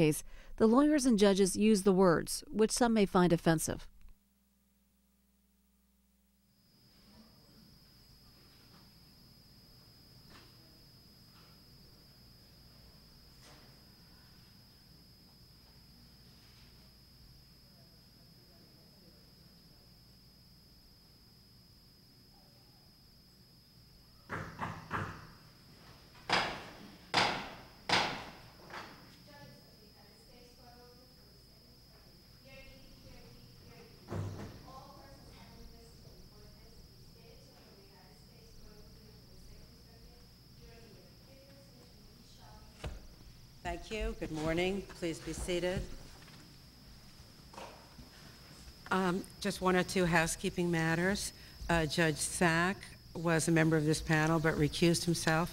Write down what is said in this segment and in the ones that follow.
case, the lawyers and judges use the words, which some may find offensive. Thank you. Good morning. Please be seated. Um, Just one or two housekeeping matters. Uh, Judge Sack was a member of this panel but recused himself.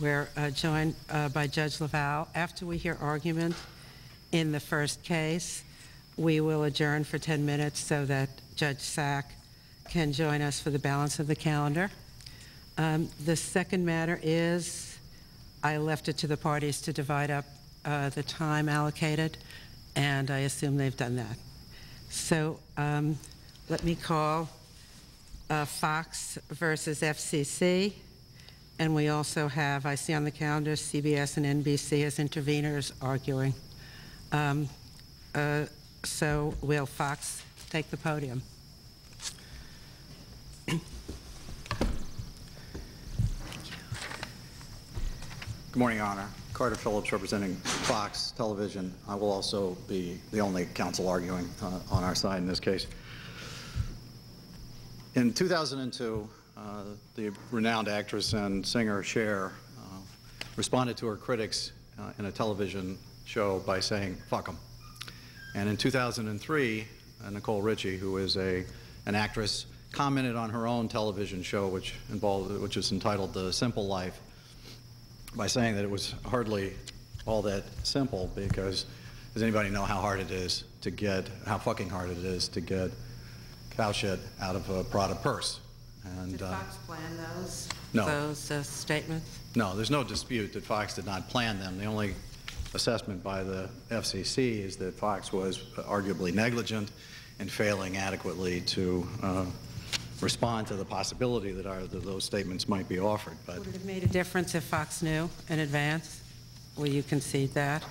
We're uh, joined uh, by Judge Leval. After we hear argument in the first case, we will adjourn for 10 minutes so that Judge Sack can join us for the balance of the calendar. Um, The second matter is I left it to the parties to divide up uh, the time allocated, and I assume they've done that. So um, let me call uh, Fox versus FCC, and we also have, I see on the calendar, CBS and NBC as interveners arguing. Um, uh, So will Fox take the podium? Good morning, Honor. Carter Phillips representing Fox Television. I will also be the only counsel arguing uh, on our side in this case. In 2002, uh, the renowned actress and singer Cher uh, responded to her critics uh, in a television show by saying, fuck them. And in 2003, uh, Nicole Richie, who is a, an actress, commented on her own television show, which, involved, which is entitled The Simple Life, by saying that it was hardly all that simple because does anybody know how hard it is to get, how fucking hard it is to get cow shit out of a Prada purse? And Did uh, Fox plan those? No. Those uh, statements? no, there's no dispute that Fox did not plan them. The only assessment by the FCC is that Fox was arguably negligent in failing adequately to uh, respond to the possibility that, our, that those statements might be offered. But Would it have made a difference if Fox knew in advance? Will you concede that?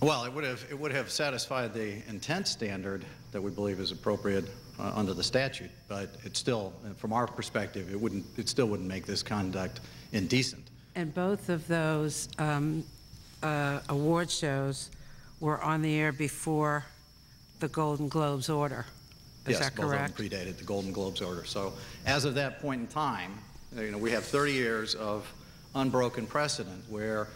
Well, it would have, it would have satisfied the intent standard that we believe is appropriate uh, under the statute, but it still, from our perspective, it wouldn't, it still wouldn't make this conduct indecent. And both of those um, uh, award shows were on the air before the Golden Globes order. Is yes, that both correct? of them predated the Golden Globes order. So as of that point in time, you know, we have 30 years of unbroken precedent where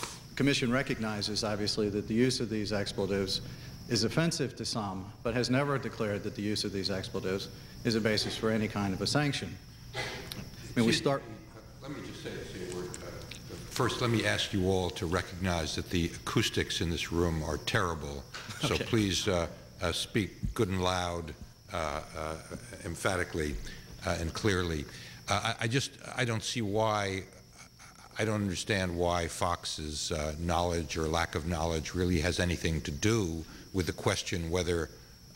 the Commission recognizes, obviously, that the use of these expletives is offensive to some, but has never declared that the use of these expletives is a basis for any kind of a sanction. I mean, we start. Let me just say, say a word. Uh, First, let me ask you all to recognize that the acoustics in this room are terrible. So Okay. please uh, uh, speak good and loud, emphatically uh, and clearly. Uh, I, I just, I don't see why, I don't understand why Fox's uh, knowledge or lack of knowledge really has anything to do with the question whether,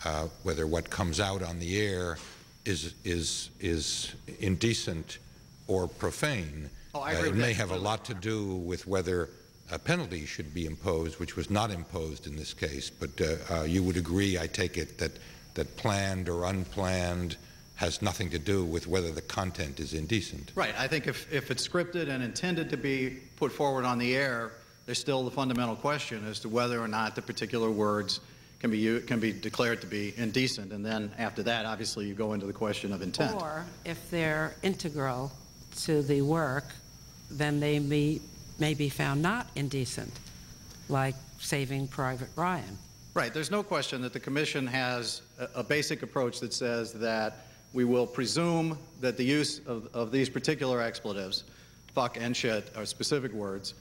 uh, whether what comes out on the air is, is, is indecent or profane. Oh, I Uh, It may have a lot to do with whether a penalty should be imposed, which was not imposed in this case. But uh, uh, you would agree, I take it, that, that planned or unplanned has nothing to do with whether the content is indecent. Right. I think if, if it's scripted and intended to be put forward on the air, there's still the fundamental question as to whether or not the particular words can be, u- can be declared to be indecent. And then after that, obviously, you go into the question of intent. Or if they're integral to the work, then they may, may be found not indecent, like Saving Private Ryan. Right. There's no question that the Commission has a, a basic approach that says that we will presume that the use of, of these particular expletives, fuck and shit, are specific words,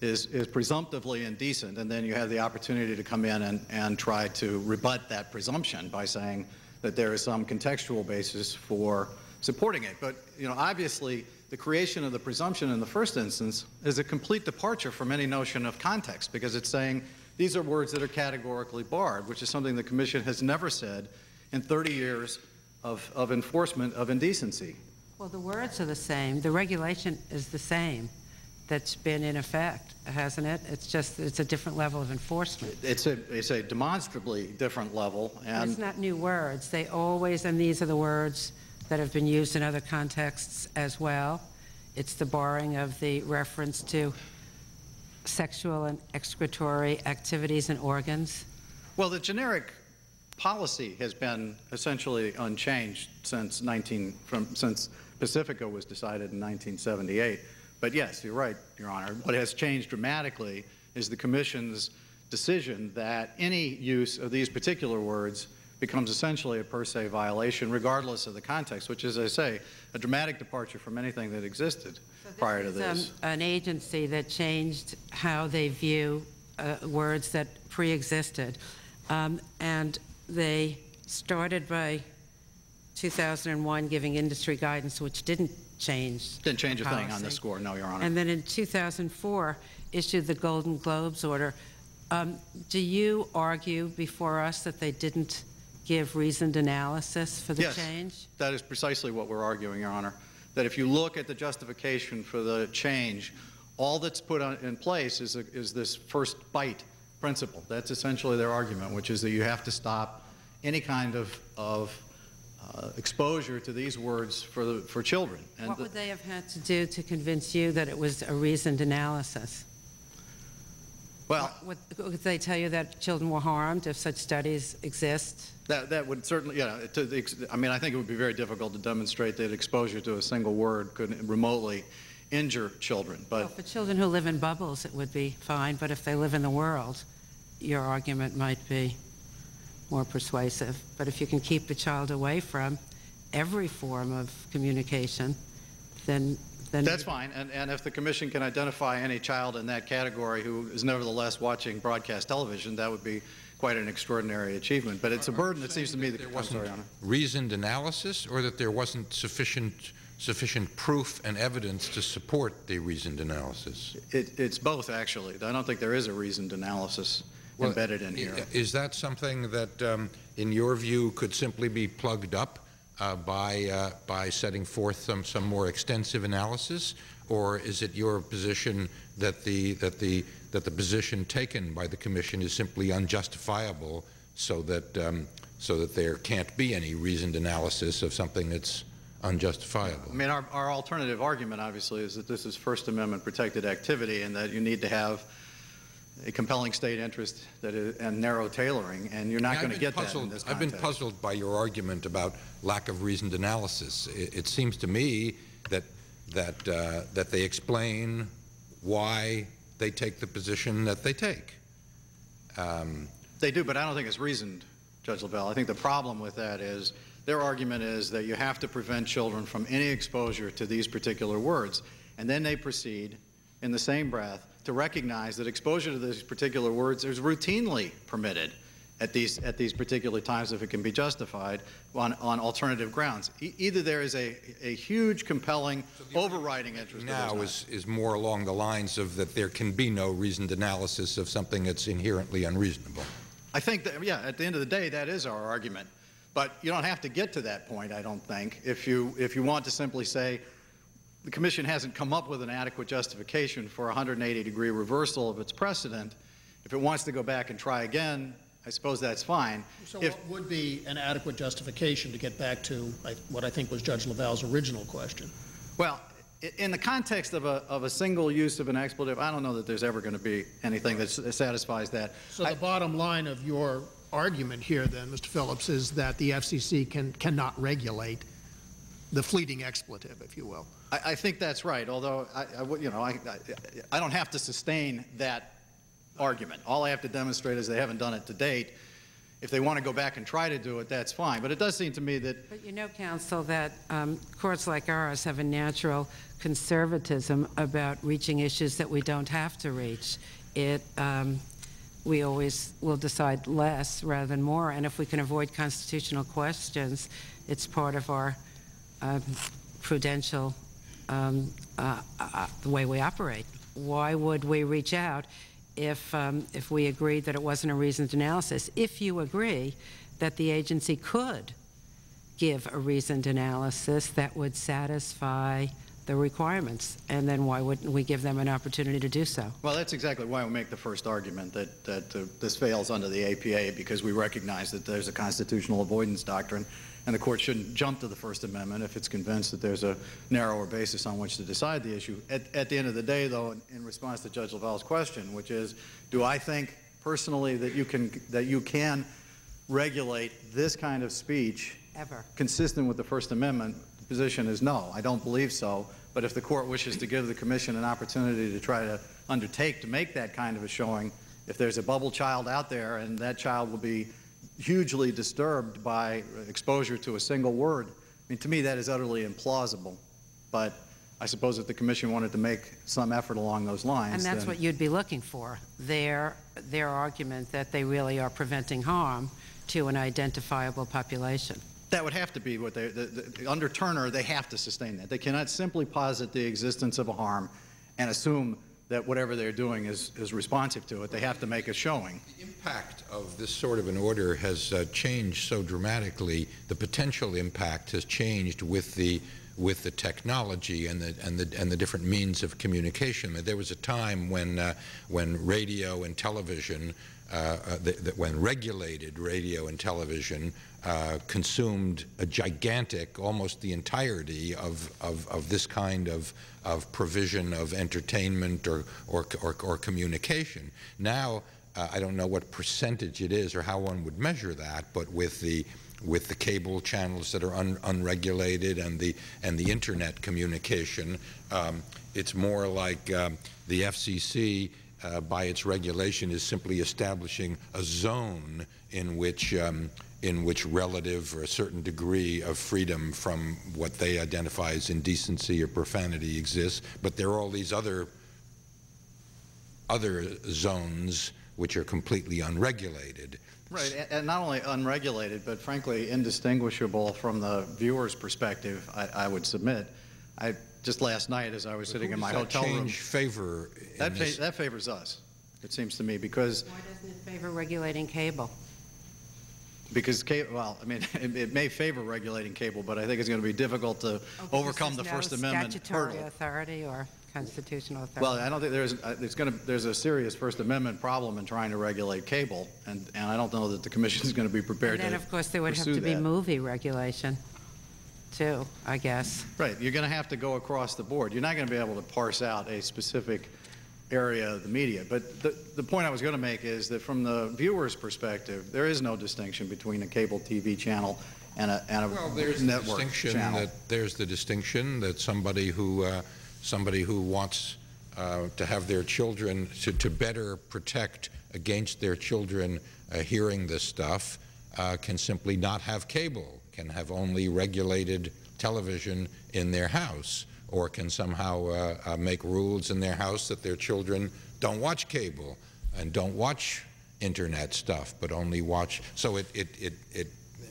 is, is presumptively indecent. And then you have the opportunity to come in and, and try to rebut that presumption by saying that there is some contextual basis for supporting it. But, you know, obviously, the the creation of the presumption in the first instance is a complete departure from any notion of context because it's saying these are words that are categorically barred, which is something the Commission has never said in 30 years of, of enforcement of indecency. Well, the words are the same. The regulation is the same that's been in effect, hasn't it? It's just, it's a different level of enforcement. It's a, it's a demonstrably different level, And it's not new words. They always, and these are the words that have been used in other contexts as well. It's the barring of the reference to sexual and excretory activities and organs. well, the generic policy has been essentially unchanged since 19, from, since Pacifica was decided in 1978. But yes, you're right, Your Honor. What has changed dramatically is the Commission's decision that any use of these particular words becomes essentially a per se violation, regardless of the context, which is, as I say, a dramatic departure from anything that existed prior to um, this. An agency that changed how they view uh, words that pre-existed. Um, And they started by 2001 giving industry guidance, which didn't change. Didn't change a thing on this score, no, Your Honor. And then in 2004, issued the Golden Globes order. Um, Do you argue before us that they didn't give reasoned analysis for the Yes. change? That is precisely what we're arguing, Your Honor. That if you look at the justification for the change, all that's put on, in place is, a, is this first bite principle. That's essentially their argument, which is that you have to stop any kind of, of uh, exposure to these words for, the, for children. And What would they have had to do to convince you that it was a reasoned analysis? Well, Would would they tell you that children were harmed if such studies exist? that, that would certainly, yeah, to the, I mean, I think it would be very difficult to demonstrate that exposure to a single word could remotely injure children. Well, But for children who live in bubbles, it would be fine, but if they live in the world, your argument might be more persuasive. But if you can keep the child away from every form of communication, then, then... That's fine, and, and if the commission can identify any child in that category who is nevertheless watching broadcast television, that would be quite an extraordinary achievement. But it's a burden that seems to me that, There wasn't Your Honor. reasoned analysis, or that there wasn't sufficient, sufficient proof and evidence to support the reasoned analysis? It, it's both, actually. I don't think there is a reasoned analysis Well, embedded in here. i- Is that something that, um, in your view, could simply be plugged up by, uh, by setting forth some, some more extensive analysis? Or is it your position that the, that the, that the position taken by the Commission is simply unjustifiable so that, um, so that there can't be any reasoned analysis of something that's unjustifiable? I mean, our, our alternative argument, obviously, is that this is First Amendment protected activity and that you need to have a compelling state interest that is, and narrow tailoring, and you're not going to get that in puzzled- this I've been puzzled by your argument about lack of reasoned analysis. It, it seems to me that, that, uh, that they explain why they take the position that they take. Um, They do, but I don't think it's reasoned, Judge Leval. I think the problem with that is, their argument is that you have to prevent children from any exposure to these particular words. And then they proceed, in the same breath, to recognize that exposure to these particular words is routinely permitted at these, at these particular times if it can be justified on, on alternative grounds. E- either there is a, a huge, compelling, overriding interest now is, is more along the lines of that there can be no reasoned analysis of something that's inherently unreasonable. I think that, yeah, at the end of the day, that is our argument. But you don't have to get to that point, I don't think, if you, if you want to simply say, the commission hasn't come up with an adequate justification for a 180-degree reversal of its precedent. If it wants to go back and try again, I suppose that's fine. So If- what would be an adequate justification to get back to what I think was Judge Leval's original question? Well, in the context of a, of a single use of an expletive, I don't know that there's ever going to be anything that satisfies that. So I- the bottom line of your argument here then, Mr. Phillips, is that the FCC can, cannot regulate the fleeting expletive, if you will. I, I think that's right, although, I, I you know, I, I, I don't have to sustain that argument. All I have to demonstrate is they haven't done it to date. If they want to go back and try to do it, that's fine. But it does seem to me that, But you know, counsel, that um, courts like ours have a natural conservatism about reaching issues that we don't have to reach. It, um, we always will decide less rather than more, and if we can avoid constitutional questions, it's part of our um, prudential um, uh, uh, the way we operate. Why would we reach out if, um, if we agreed that it wasn't a reasoned analysis? If you agree that the agency could give a reasoned analysis that would satisfy the requirements, and then why wouldn't we give them an opportunity to do so? Well, that's exactly why we make the first argument that, that uh, this fails under the APA, because we recognize that there's a constitutional avoidance doctrine, and the court shouldn't jump to the First Amendment if it's convinced that there's a narrower basis on which to decide the issue. At, at the end of the day, though, in, in response to Judge Leval's question, which is, do I think personally that you can, that you can regulate this kind of speech Ever. consistent with the First Amendment, the position is no, I don't believe so. But if the court wishes to give the commission an opportunity to try to undertake to make that kind of a showing, if there's a bubble child out there and that child will be hugely disturbed by exposure to a single word, I mean, to me, that is utterly implausible. But I suppose if the commission wanted to make some effort along those lines, And that's what you'd be looking for, their, their argument that they really are preventing harm to an identifiable population. That would have to be what they, the, the, under Turner, they have to sustain that. They cannot simply posit the existence of a harm and assume that whatever they're doing is, is responsive to it. They have to make a showing. The impact of this sort of an order has uh, changed so dramatically. The potential impact has changed with the with the technology and the and the and the different means of communication. There was a time when uh, when radio and television, uh, uh, the, the, when regulated radio and television uh, consumed a gigantic, almost the entirety of, of, of this kind of, of provision of entertainment or, or, or, or communication. Now, I don't know what percentage it is or how one would measure that, but with the with the cable channels that are un, unregulated and the and the internet communication, um, it's more like um, the FCC, uh, by its regulation, is simply establishing a zone in which um, in which relative or a certain degree of freedom from what they identify as indecency or profanity exists. But there are all these other other zones which are completely unregulated. Right, and not only unregulated, but frankly indistinguishable from the viewer's perspective, I, I would submit. I, just last night, as I was sitting in my does that hotel room, favor in that, fa- that favors us, it seems to me, because Why doesn't it favor regulating cable? Because, ca- well, I mean, it, it may favor regulating cable, but I think it's going to be difficult to overcome the First Amendment Statutory hurdle. authority or constitutional authority? Well, I don't think there's, uh, it's going to, there's a serious First Amendment problem in trying to regulate cable, and, and I don't know that the commission is going to be prepared And to then, of course, there would have pursue to be that. movie regulation, too, I guess. Right, you're going to have to go across the board. You're not going to be able to parse out a specific area of the media. But the, the point I was going to make is that from the viewer's perspective, there is no distinction between a cable TV channel and a, and a Well, there's the network distinction channel. that, there's the distinction that somebody who, uh, somebody who wants uh, to have their children, to, to better protect against their children uh, hearing this stuff, uh, can simply not have cable, can have only regulated television in their house, or can somehow uh, uh, make rules in their house that their children don't watch cable and don't watch internet stuff, but only watch. So it, it, it, it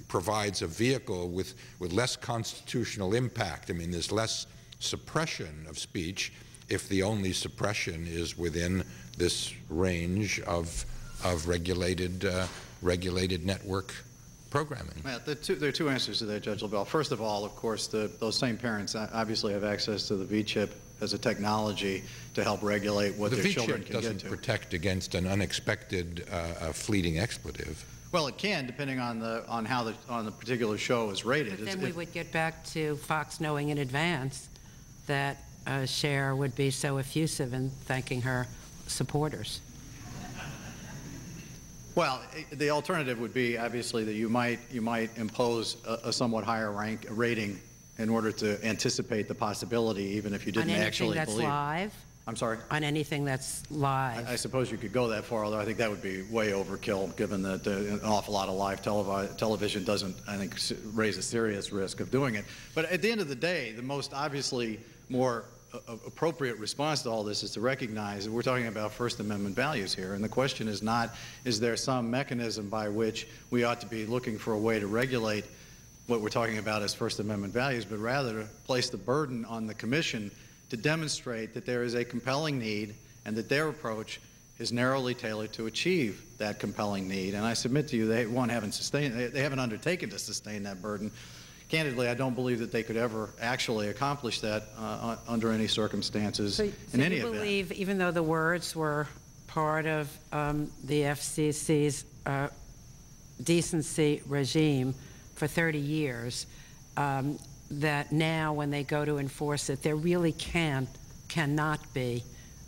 provides a vehicle with, with less constitutional impact. I mean, there's less suppression of speech if the only suppression is within this range of, of regulated, uh, regulated network programming. Yeah, there, are two, there are two answers to that, Judge LaBelle. First of all, of course, the, those same parents uh, obviously have access to the V-chip as a technology to help regulate what the their children V-chip can get doesn't protect against an unexpected uh, fleeting expletive. Well, it can, depending on the on how the on the particular show is rated. But It's- then we would get back to Fox knowing in advance that uh, Cher would be so effusive in thanking her supporters. Well, the alternative would be obviously that you might you might impose a, a somewhat higher rank rating in order to anticipate the possibility, even if you didn't anything actually that's believe. live, I'm sorry. on anything that's live. I suppose you could go that far, although I think that would be way overkill, given that uh, an awful lot of live televi- television doesn't, I think, raise a serious risk of doing it. But at the end of the day, the most obviously more appropriate response to all this is to recognize that we're talking about First Amendment values here, and the question is not, is there some mechanism by which we ought to be looking for a way to regulate what we're talking about as First Amendment values, but rather to place the burden on the commission to demonstrate that there is a compelling need and that their approach is narrowly tailored to achieve that compelling need. And I submit to you, they, one, haven't sustained, they, they haven't undertaken to sustain that burden. Candidly, I don't believe that they could ever actually accomplish that uh, under any circumstances So, in so any you event. believe, even though the words were part of um, the FCC's uh, decency regime for 30 years, um, that now when they go to enforce it, there really can, cannot be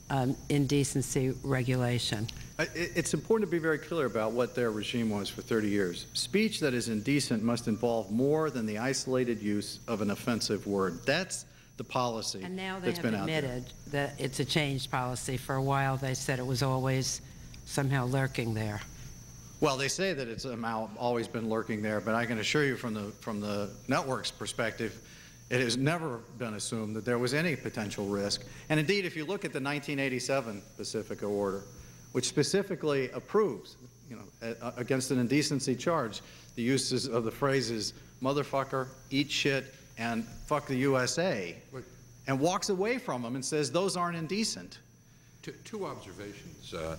um, indecency regulation? It's important to be very clear about what their regime was for 30 years. Speech that is indecent must involve more than the isolated use of an offensive word. That's the policy And now they that's have been out there. admitted that it's a changed policy. For a while, they said it was always somehow lurking there. Well, they say that it's um, somehow always been lurking there, but I can assure you from the, from the network's perspective, it has never been assumed that there was any potential risk. And indeed, if you look at the 1987 Pacifica order, which specifically approves, you know, a- a- against an indecency charge, the uses of the phrases motherfucker, eat shit, and fuck the USA, and walks away from them and says those aren't indecent. Two, two observations. Uh,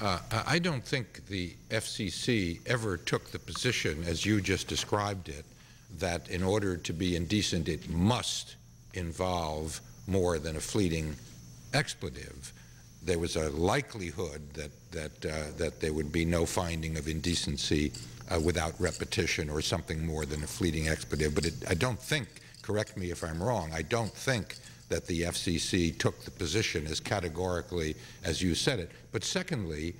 uh, I I don't think the FCC ever took the position, as you just described it, that in order to be indecent, it must involve more than a fleeting expletive. There was a likelihood that that uh, that there would be no finding of indecency uh, without repetition or something more than a fleeting expletive. But it, I don't think. Correct me if I'm wrong. I don't think that the FCC took the position as categorically as you said it. But secondly,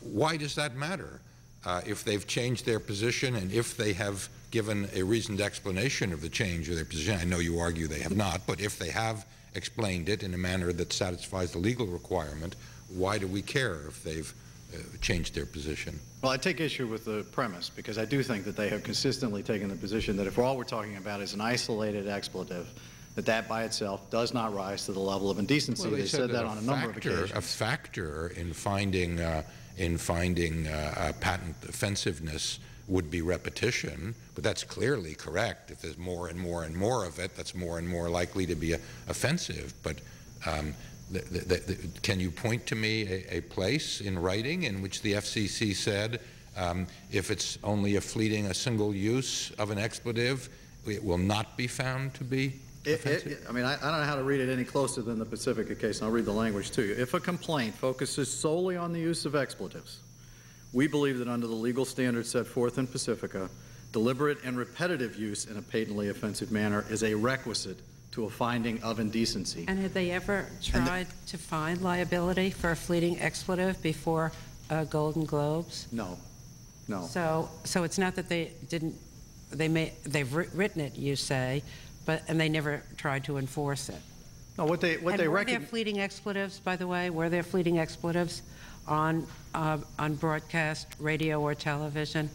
why does that matter? Uh, if they've changed their position and if they have given a reasoned explanation of the change of their position, I know you argue they have not, but if they have explained it in a manner that satisfies the legal requirement, why do we care if they've uh, changed their position? Well, I take issue with the premise because I do think that they have consistently taken the position that if all we're talking about is an isolated expletive, that that by itself does not rise to the level of indecency. they, said, that a on a number of occasions. A factor in finding uh, in finding uh, patent offensiveness would be repetition, but that's clearly correct. If there's more and more and more of it, that's more and more likely to be offensive. But um, the, the, the, can you point to me a, a place in writing in which the FCC said um, if it's only a fleeting, a single use of an expletive, it will not be found to be It- it- I mean, I, I don't know how to read it any closer than the Pacifica case, and I'll read the language to you. If a complaint focuses solely on the use of expletives, we believe that under the legal standards set forth in Pacifica, deliberate and repetitive use in a patently offensive manner is a requisite to a finding of indecency. And had they ever And the- tried to find liability for a fleeting expletive before uh, Golden Globes? No, no. So, so it's not that they didn't, they may, they've written it, you say, but, and they never tried to enforce it. No, what they, what And they were there recognize. fleeting expletives, by the way? Were there fleeting expletives on, uh, on broadcast radio or television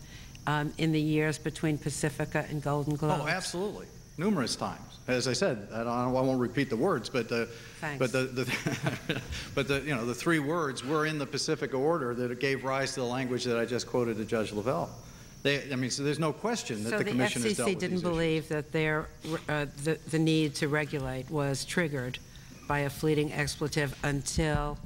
um, in the years between Pacifica and Golden Globe? Oh, absolutely, numerous times. As I said, I, don't, I won't repeat the words, but the, Thanks. but the, the but the, you know, the three words were in the Pacifica order that gave rise to the language that I just quoted to Judge Leval. They, I mean, so there's no question that So the the commission has dealt FCC with didn't believe that their, uh, the the need to regulate was triggered by a fleeting expletive until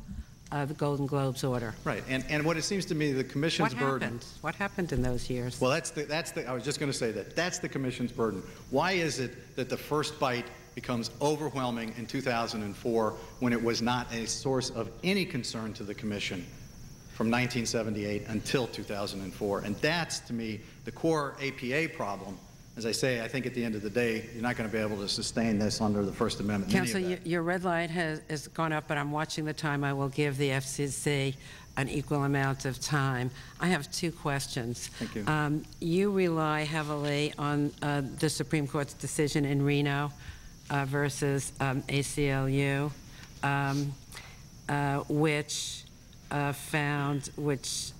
uh, the Golden Globes order? Right, and, and what it seems to me, the commission's What burden. happened? What happened in those years? Well, that's the, that's the, I was just going to say that. That's the commission's burden. Why is it that the first bite becomes overwhelming in 2004 when it was not a source of any concern to the commission from 1978 until 2004? And that's, to me, the core APA problem. As I say, I think at the end of the day, you're not going to be able to sustain this under the First Amendment in any Counsel, event. your your red light has has gone up, but I'm watching the time. I will give the FCC an equal amount of time. I have two questions. Thank you. Um, You rely heavily on uh, the Supreme Court's decision in Reno uh, versus um, ACLU, um, uh, which uh, found, which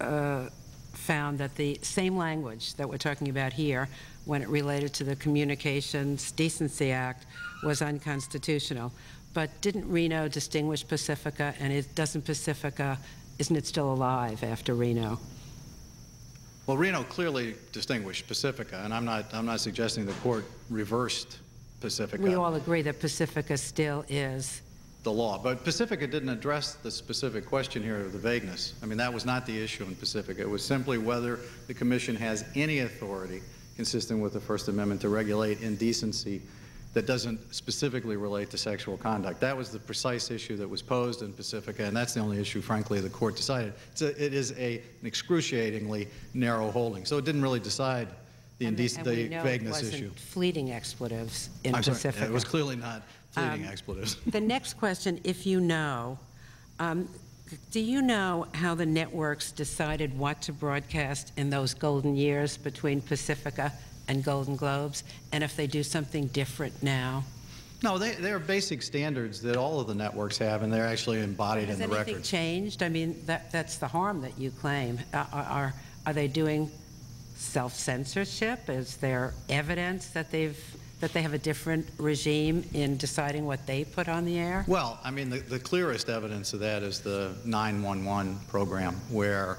uh, found that the same language that we're talking about here, when it related to the Communications Decency Act, was unconstitutional. But didn't Reno distinguish Pacifica, and it, doesn't Pacifica, isn't it still alive after Reno? Well, Reno clearly distinguished Pacifica, and I'm not, I'm not suggesting the court reversed Pacifica. We all agree that Pacifica still is. the law. But Pacifica didn't address the specific question here of the vagueness. I mean, that was not the issue in Pacifica. It was simply whether the commission has any authority consistent with the First Amendment to regulate indecency that doesn't specifically relate to sexual conduct. That was the precise issue that was posed in Pacifica, and that's the only issue, frankly, the court decided. It's a, it is a, an excruciatingly narrow holding. So it didn't really decide the, And indec- and the it vagueness wasn't issue. fleeting expletives in I'm sorry, Pacifica. it was clearly not fleeting Um, expletives. The next question, if you know, um, do you know how the networks decided what to broadcast in those golden years between Pacifica and Golden Globes, and if they do something different now? No, they, they're basic standards that all of the networks have, and they're actually embodied Has in the record. Has anything changed? I mean, that, that's the harm that you claim. Uh, Are, are, are they doing self-censorship? Is there evidence that they've, that they have a different regime in deciding what they put on the air? Well, I mean, the, the clearest evidence of that is the 911 program, where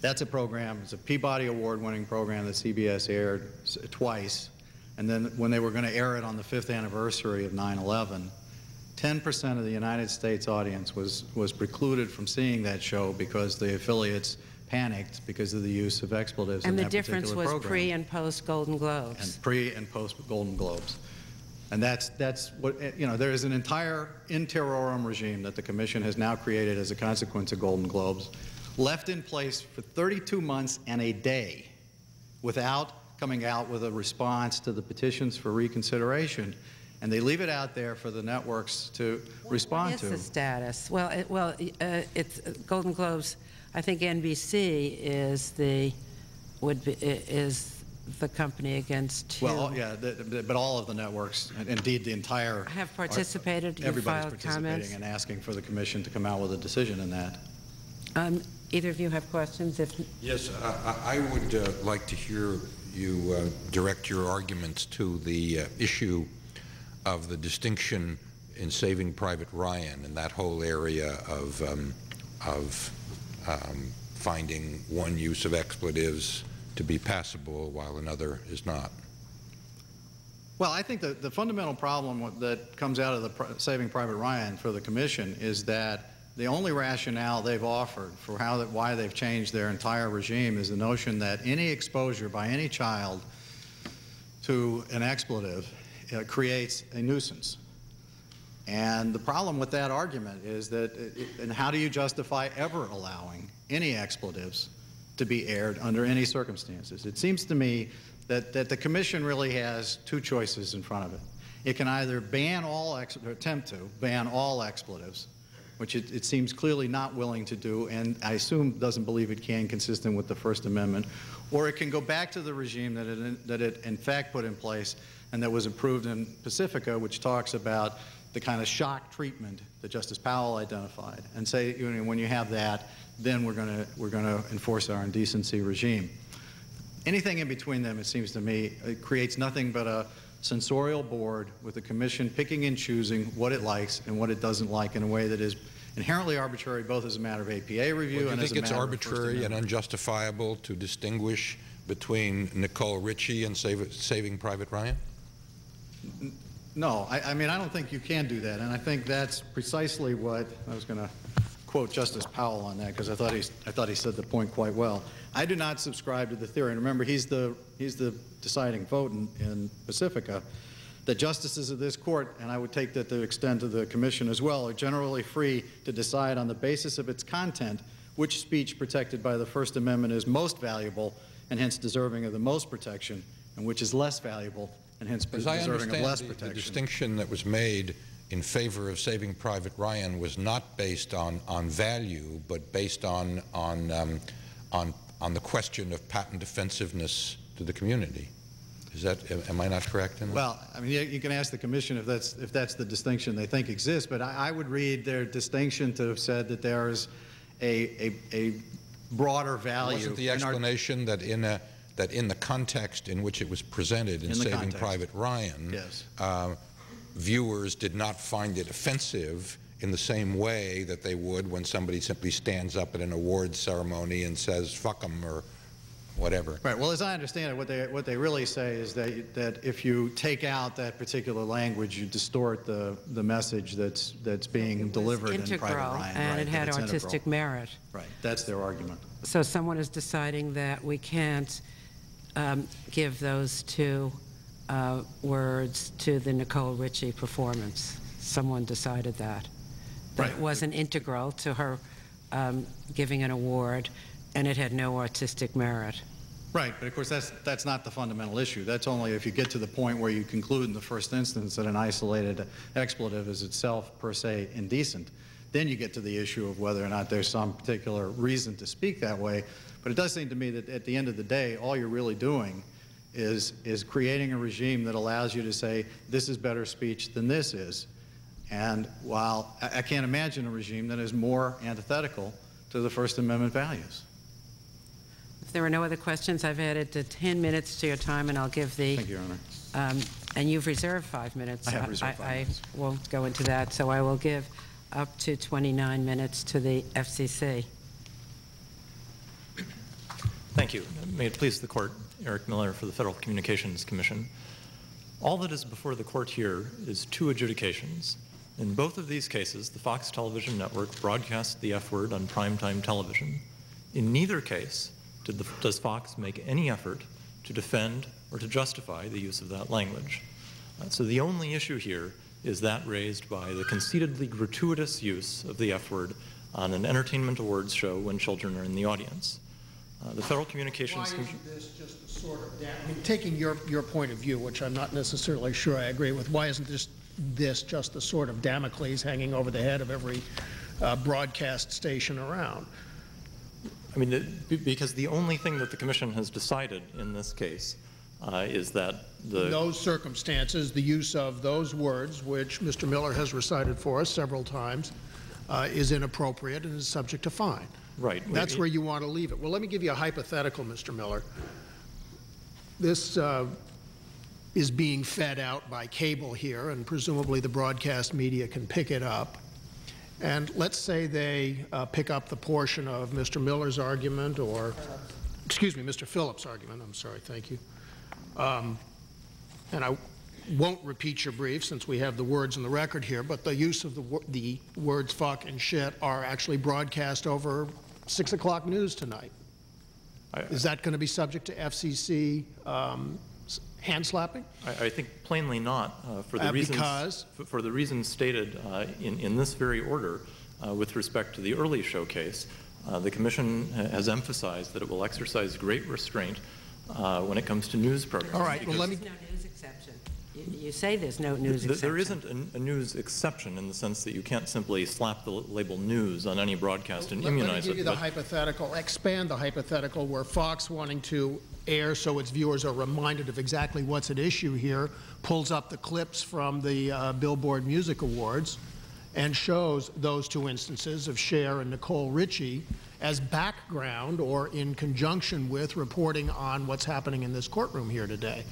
that's a program, it's a Peabody Award-winning program that CBS aired twice, and then when they were going to air it on the fifth anniversary of 9/11, 10% of the United States audience was, was precluded from seeing that show because the affiliates panicked because of the use of expletives And the difference was program. pre and post Golden Globes. and pre and post Golden Globes. And that's, that's what, you know, there is an entire in terrorem regime that the commission has now created as a consequence of Golden Globes, left in place for 32 months and a day without coming out with a response to the petitions for reconsideration. And they leave it out there for the networks to respond What to. is the status? Well, it, well, uh, it's uh, Golden Globes. I think NBC is the would be is the company against two. Well, yeah, the- the- but all of the networks, and indeed the entire. Have participated, you Everybody's filed comments? participating and asking for the commission to come out with a decision in that. Um, either of you have questions? If Yes, I- I I would uh, like to hear you uh, direct your arguments to the uh, issue of the distinction in Saving Private Ryan and that whole area of, um, of um, finding one use of expletives to be passable while another is not. Well, I think that the fundamental problem that comes out of the Pri- Saving Private Ryan for the commission is that the only rationale they've offered for how that why they've changed their entire regime is the notion that any exposure by any child to an expletive uh, creates a nuisance. And the problem with that argument is that, and how do you justify ever allowing any expletives to be aired under any circumstances? It seems to me that, that the commission really has two choices in front of it. It can either ban all, or attempt to ban all expletives, which it, it seems clearly not willing to do, and I assume doesn't believe it can, consistent with the First Amendment, or it can go back to the regime that it, that it in fact put in place and that was approved in Pacifica, which talks about the kind of shock treatment that Justice Powell identified, and say, you know, when you have that, then we're going to we're going to enforce our indecency regime. Anything in between them, it seems to me, it creates nothing but a censorial board with the commission picking and choosing what it likes and what it doesn't like in a way that is inherently arbitrary, both as a matter of APA review Well, do you and as think a it's matter of First arbitrary and unjustifiable to distinguish between Nicole Richie and Save- Saving Private Ryan? No, I, I mean, I don't think you can do that, and I think that's precisely what, I was going to quote Justice Powell on that, because I thought he's, I thought he said the point quite well. I do not subscribe to the theory, and remember, he's the, he's the deciding vote in, in Pacifica, The justices of this court, and I would take that to extend to the commission as well, are generally free to decide on the basis of its content which speech protected by the First Amendment is most valuable and hence deserving of the most protection, and which is less valuable and hence As I deserving of understand, less the- the distinction that was made in favor of Saving Private Ryan was not based on, on value, but based on, on, um, on, on the question of patent defensiveness to the community. Is that, am I not correct in that? Well, I mean, you, can ask the commission if that's, if that's the distinction they think exists, but I, I would read their distinction to have said that there is a, a, a broader value. Wasn't the in our- explanation that in a, that in the context in which it was presented in In Saving context. Private Ryan, Yes. uh, viewers did not find it offensive in the same way that they would when somebody simply stands up at an awards ceremony and says, fuck 'em, or whatever. Right, well, as I understand it, what they, what they really say is that, that if you take out that particular language, you distort the, the message that's, that's being It was delivered in Private integral, Ryan. and right, it had it's integral. artistic merit. Right, that's their argument. So someone is deciding that we can't um, give those two uh, words to the Nicole Richie performance. Someone decided that. That it Right. wasn't integral to her um, giving an award, and it had no artistic merit. Right, but of course, that's, that's not the fundamental issue. That's only if you get to the point where you conclude in the first instance that an isolated expletive is itself per se indecent. Then you get to the issue of whether or not there's some particular reason to speak that way. But it does seem to me that at the end of the day, all you're really doing is, is creating a regime that allows you to say, this is better speech than this is. And while I, I can't imagine a regime that is more antithetical to the First Amendment values. If there are no other questions, I've added the 10 minutes to your time, and I'll give the... Thank you, Your Honor. Um, And you've reserved five minutes. I have reserved five I minutes. won't go into that, so I will give up to 29 minutes to the FCC. Thank you. May it please the Court, Eric Miller for the Federal Communications Commission. All that is before the Court here is two adjudications. In both of these cases, the Fox Television Network broadcast the F word on primetime television. In neither case did the, does Fox make any effort to defend or to justify the use of that language. Uh, so the only issue here is that raised by the conceitedly gratuitous use of the F word on an entertainment awards show when children are in the audience. Uh, the Federal Communications Commission. this just a sort of, I mean, taking your, your point of view, which I'm not necessarily sure I agree with, why isn't this, this just the sort of Damocles hanging over the head of every uh, broadcast station around? I mean, be- because the only thing that the Commission has decided in this case uh, is that In the. those circumstances, the use of those words, which Mr. Miller has recited for us several times, uh, is inappropriate and is subject to fine. Right. That's where you want to leave it. Well, let me give you a hypothetical, Mr. Miller. This uh, is being fed out by cable here, and presumably the broadcast media can pick it up. And let's say they uh, pick up the portion of Mr. Miller's argument, or, excuse me, Mr. Phillips' argument, I'm sorry, thank you. Um, And I won't repeat your brief, since we have the words in the record here, but the use of the, the words fuck and shit are actually broadcast over 6 o'clock news tonight. I- Is that going to be subject to FCC um, hand slapping? I, I think plainly not, uh, for the Uh, reasons. because? for- For the reasons stated uh, in, in this very order uh, with respect to the early showcase. Uh, The Commission has emphasized that it will exercise great restraint uh, when it comes to news programs. All right, well, let me, You- You say there's no news Th- exception. There isn't a- a news exception in the sense that you can't simply slap the label news on any broadcast and let let me immunize give it. you the hypothetical, expand the hypothetical where Fox wanting to air so its viewers are reminded of exactly what's at issue here, pulls up the clips from the uh, Billboard Music Awards and shows those two instances of Cher and Nicole Richie as background or in conjunction with reporting on what's happening in this courtroom here today.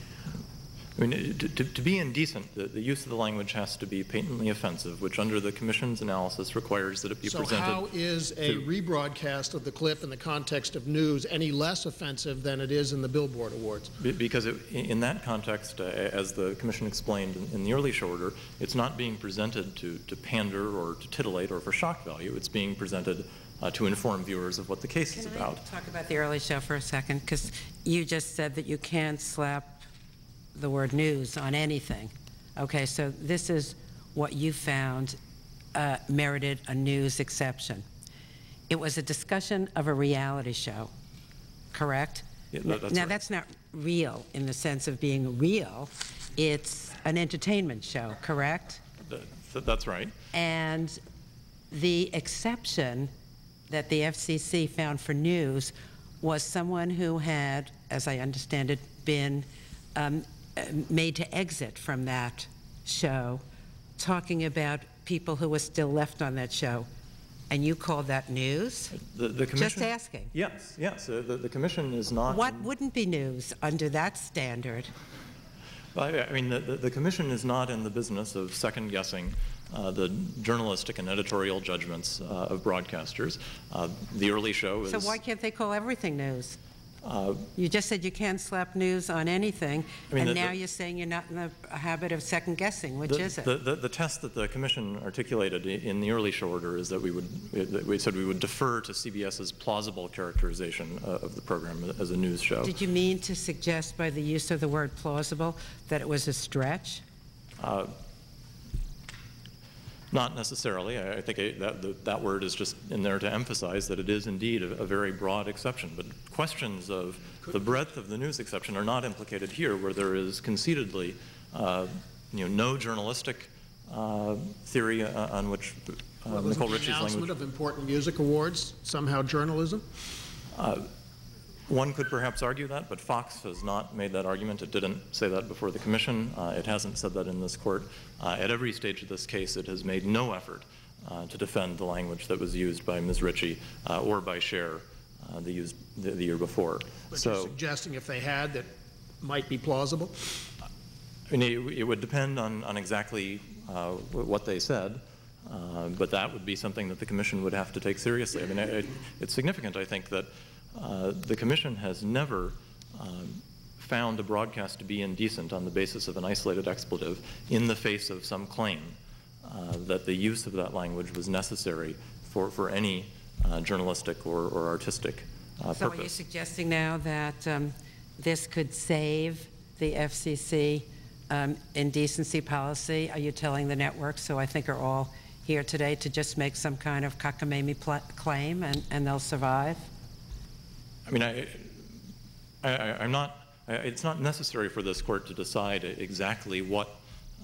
I mean, to, to, to be indecent, the, the use of the language has to be patently offensive, which under the Commission's analysis requires that it be So presented. how is a to- rebroadcast of the clip in the context of news any less offensive than it is in the Billboard Awards? Because it, in in that context, uh, as the Commission explained in, in the early show order, it's not being presented to, to pander or to titillate or for shock value. It's being presented uh, to inform viewers of what the case is Can I about. talk about the early show for a second? Because you just said that you can't slap the word news on anything. Okay, so this is what you found uh, merited a news exception. It was a discussion of a reality show, correct? Yeah, that- that's now, right. that's not real in the sense of being real. It's an entertainment show, correct? Th- th- That's right. And the exception that the FCC found for news was someone who had, as I understand it, been um, made to exit from that show, talking about people who were still left on that show. And you called that news? The, the Commission. asking. Yes, yes. uh, The, the Commission is not. What wouldn't be news under that standard? I I mean, the, the Commission is not in the business of second-guessing uh, the journalistic and editorial judgments uh, of broadcasters. Uh, The early show is. So why can't they call everything news? Uh, You just said you can't slap news on anything, I mean, and the- now the- you're saying you're not in the habit of second-guessing. Which the- is it? The, the, the test that the commission articulated in the early show order is that we would, that we said we would defer to CBS's plausible characterization uh, of the program as a news show. Did you mean to suggest by the use of the word plausible that it was a stretch? Uh, Not necessarily. I I think it- that, that- that word is just in there to emphasize that it is indeed a, a very broad exception. But questions of the breadth of the news exception are not implicated here, where there is conceitedly, uh, you know, no journalistic uh, theory uh, on which uh, Well, Nicole the Richie's announcement language. of important music awards somehow journalism? One could perhaps argue that, but Fox has not made that argument. It didn't say that before the commission. Uh, it hasn't said that in this court. Uh, at every stage of this case, it has made no effort uh, to defend the language that was used by Ms. Richie uh, or by Cher uh, the, used, the, the year before. But you're so, suggesting if they had, that might be plausible? I mean, it, it would depend on, on exactly uh, what they said. Uh, but that would be something that the commission would have to take seriously. I mean, it, it's significant, I think, that uh, the commission has never um, found a broadcast to be indecent on the basis of an isolated expletive in the face of some claim uh, that the use of that language was necessary for, for any uh, journalistic or, or artistic uh, So are you purpose. suggesting now that um, this could save the FCC um, indecency policy? Are you telling the networks, who I think are all here today, to just make some kind of cockamamie pl- claim and, and they'll survive? I mean, I, I, I'm not, I- it's not necessary for this court to decide exactly what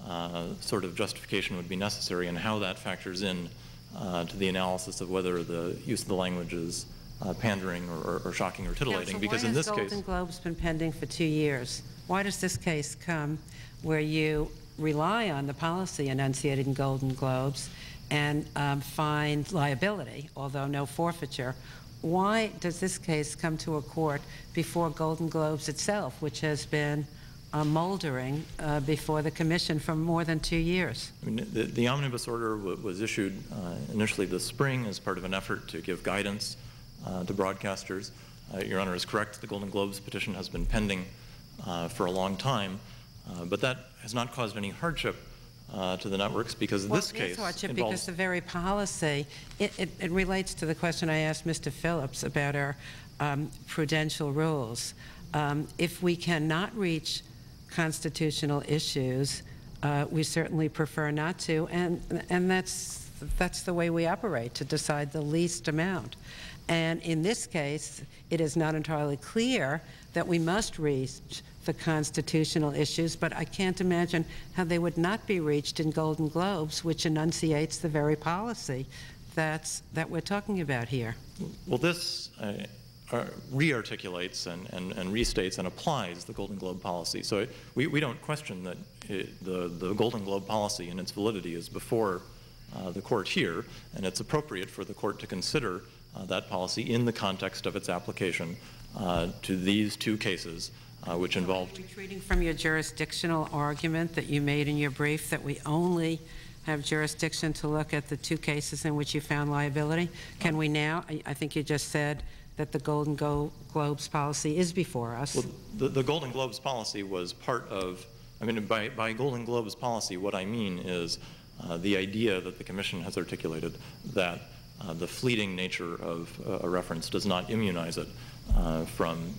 uh, sort of justification would be necessary and how that factors in uh, to the analysis of whether the use of the language is uh, pandering or, or shocking or titillating. Counsel, because why in this case, Golden Globes been pending for two years? Why does this case come where you rely on the policy enunciated in Golden Globes and um, find liability, although no forfeiture? Why does this case come to a court before Golden Globes itself, which has been uh, moldering uh, before the commission for more than two years? I mean, the, the omnibus order wa- was issued uh, initially this spring as part of an effort to give guidance uh, to broadcasters. Uh, Your Honor is correct, the Golden Globes petition has been pending uh, for a long time, but that has not caused any hardship uh, to the networks because Well, this it is case hardship involves because the very policy, it, it, it relates to the question I asked Mr. Phillips about our um, prudential rules. Um, if we cannot reach constitutional issues, uh, we certainly prefer not to, and, and that's, that's the way we operate, to decide the least amount. And in this case, it is not entirely clear that we must reach the constitutional issues, but I can't imagine how they would not be reached in Golden Globes, which enunciates the very policy that's, that we're talking about here. Well, this uh, uh, re-articulates and, and, and restates and applies the Golden Globe policy. So it, we, we don't question that it, the, the Golden Globe policy and its validity is before uh, the court here, and it's appropriate for the court to consider uh, that policy in the context of its application uh, to these two cases, uh, which involved Retreating from your jurisdictional argument that you made in your brief that we only have jurisdiction to look at the two cases in which you found liability, can we now, I, I think you just said that the Golden Go- Globes policy is before us. Well, the, the Golden Globes policy was part of, I mean, by, by Golden Globes policy, what I mean is uh, the idea that the Commission has articulated that uh, the fleeting nature of uh, a reference does not immunize it uh, from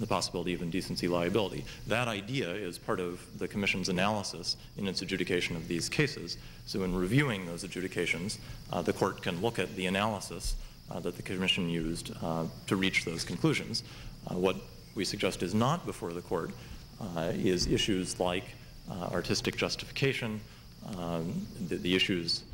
the possibility of indecency liability. That idea is part of the Commission's analysis in its adjudication of these cases. So in reviewing those adjudications, uh, the court can look at the analysis uh, that the Commission used uh, to reach those conclusions. Uh, what we suggest is not before the court uh, is issues like uh, artistic justification, um, the, the issues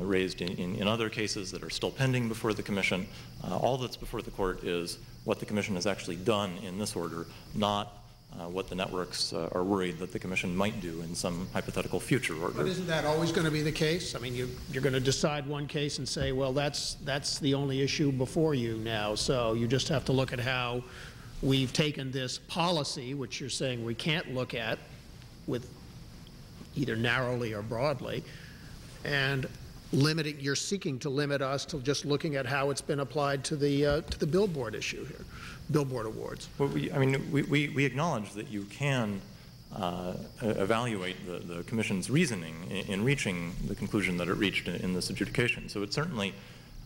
raised in, in, in other cases that are still pending before the Commission. All that's before the court is what the Commission has actually done in this order, not uh, what the networks uh, are worried that the Commission might do in some hypothetical future order. But isn't that always going to be the case? I mean, you, you're going to decide one case and say, well, that's, that's the only issue before you now, so you just have to look at how we've taken this policy, which you're saying we can't look at with either narrowly or broadly, and limiting, you're seeking to limit us to just looking at how it's been applied to the, uh, to the billboard issue here, billboard awards. Well, we, I mean, we, we, we acknowledge that you can uh, evaluate the, the commission's reasoning in, in reaching the conclusion that it reached in, in this adjudication. So it certainly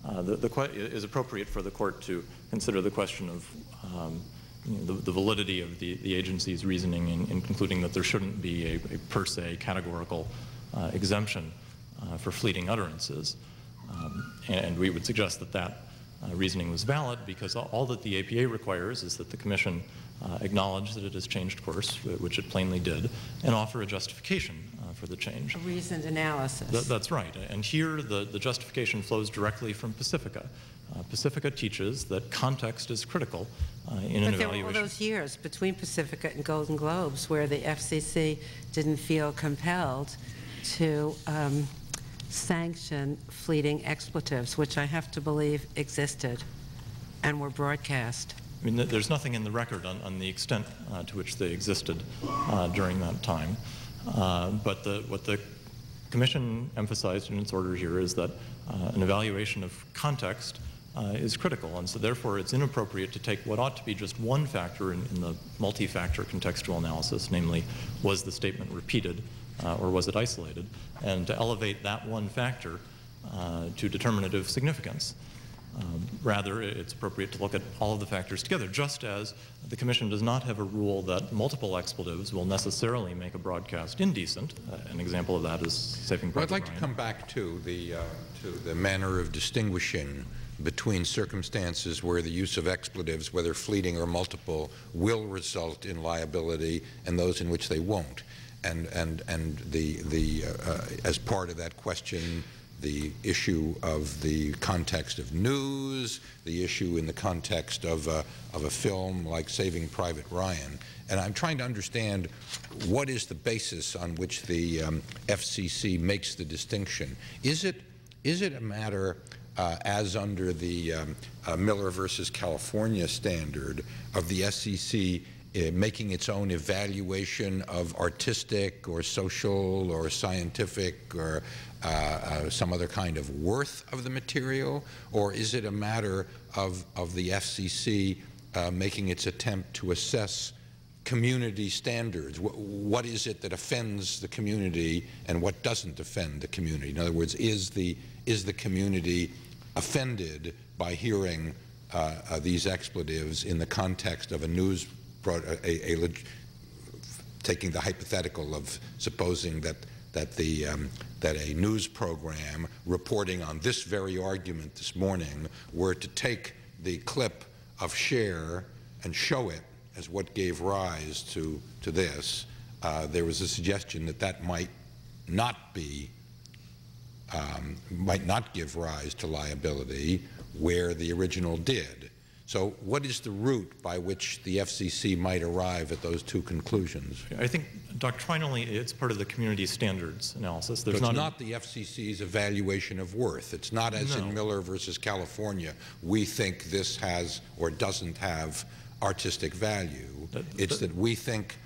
uh, the, the is appropriate for the court to consider the question of um, you know, the, the validity of the, the agency's reasoning in, in concluding that there shouldn't be a, a per se categorical uh, exemption uh, for fleeting utterances. Um, and we would suggest that that uh, reasoning was valid because all, that the APA requires is that the Commission uh, acknowledge that it has changed course, which it plainly did, and offer a justification uh, for the change. A reasoned analysis. Th- that's right. And here, the, the justification flows directly from Pacifica. Uh, Pacifica teaches that context is critical uh, in an evaluation. But there were all those years between Pacifica and Golden Globes where the FCC didn't feel compelled to um, sanction fleeting expletives, which I have to believe existed and were broadcast. I mean, there's nothing in the record on, on the extent uh, to which they existed uh, during that time. Uh, but the, what the Commission emphasized in its order here is that uh, an evaluation of context uh, is critical, and so therefore it's inappropriate to take what ought to be just one factor in, in the multi-factor contextual analysis, namely, was the statement repeated uh, or was it isolated, and to elevate that one factor uh, to determinative significance. Um, Rather, it's appropriate to look at all of the factors together, just as the Commission does not have a rule that multiple expletives will necessarily make a broadcast indecent. Uh, An example of that is Saving Well, I'd like to come back to the, uh, to the manner of distinguishing between circumstances where the use of expletives, whether fleeting or multiple, will result in liability and those in which they won't. And, and, and the, the, uh, as part of that question, the issue of the context of news, the issue in the context of a, of a film like Saving Private Ryan. And I'm trying to understand what is the basis on which the um, FCC makes the distinction. Is it, is it a matter, uh, as under the um, uh, Miller versus California standard, of the FCC making its own evaluation of artistic or social or scientific or uh, uh, some other kind of worth of the material? Or is it a matter of, of the FCC uh, making its attempt to assess community standards? Wh- what is it that offends the community and what doesn't offend the community? In other words, is the, is the community offended by hearing uh, uh, these expletives in the context of a news, broad, a, a, leg- taking the hypothetical of supposing that that the um, that a news program reporting on this very argument this morning were to take the clip of Cher and show it as what gave rise to to this, uh, there was a suggestion that that might not be um, might not give rise to liability where the original did. So, what is the route by which the FCC might arrive at those two conclusions? I think doctrinally it's part of the community standards analysis. So it's not, not, the FCC's evaluation of worth. It's not as No. in Miller versus California. We think this has or doesn't have artistic value. That- it's that- that we think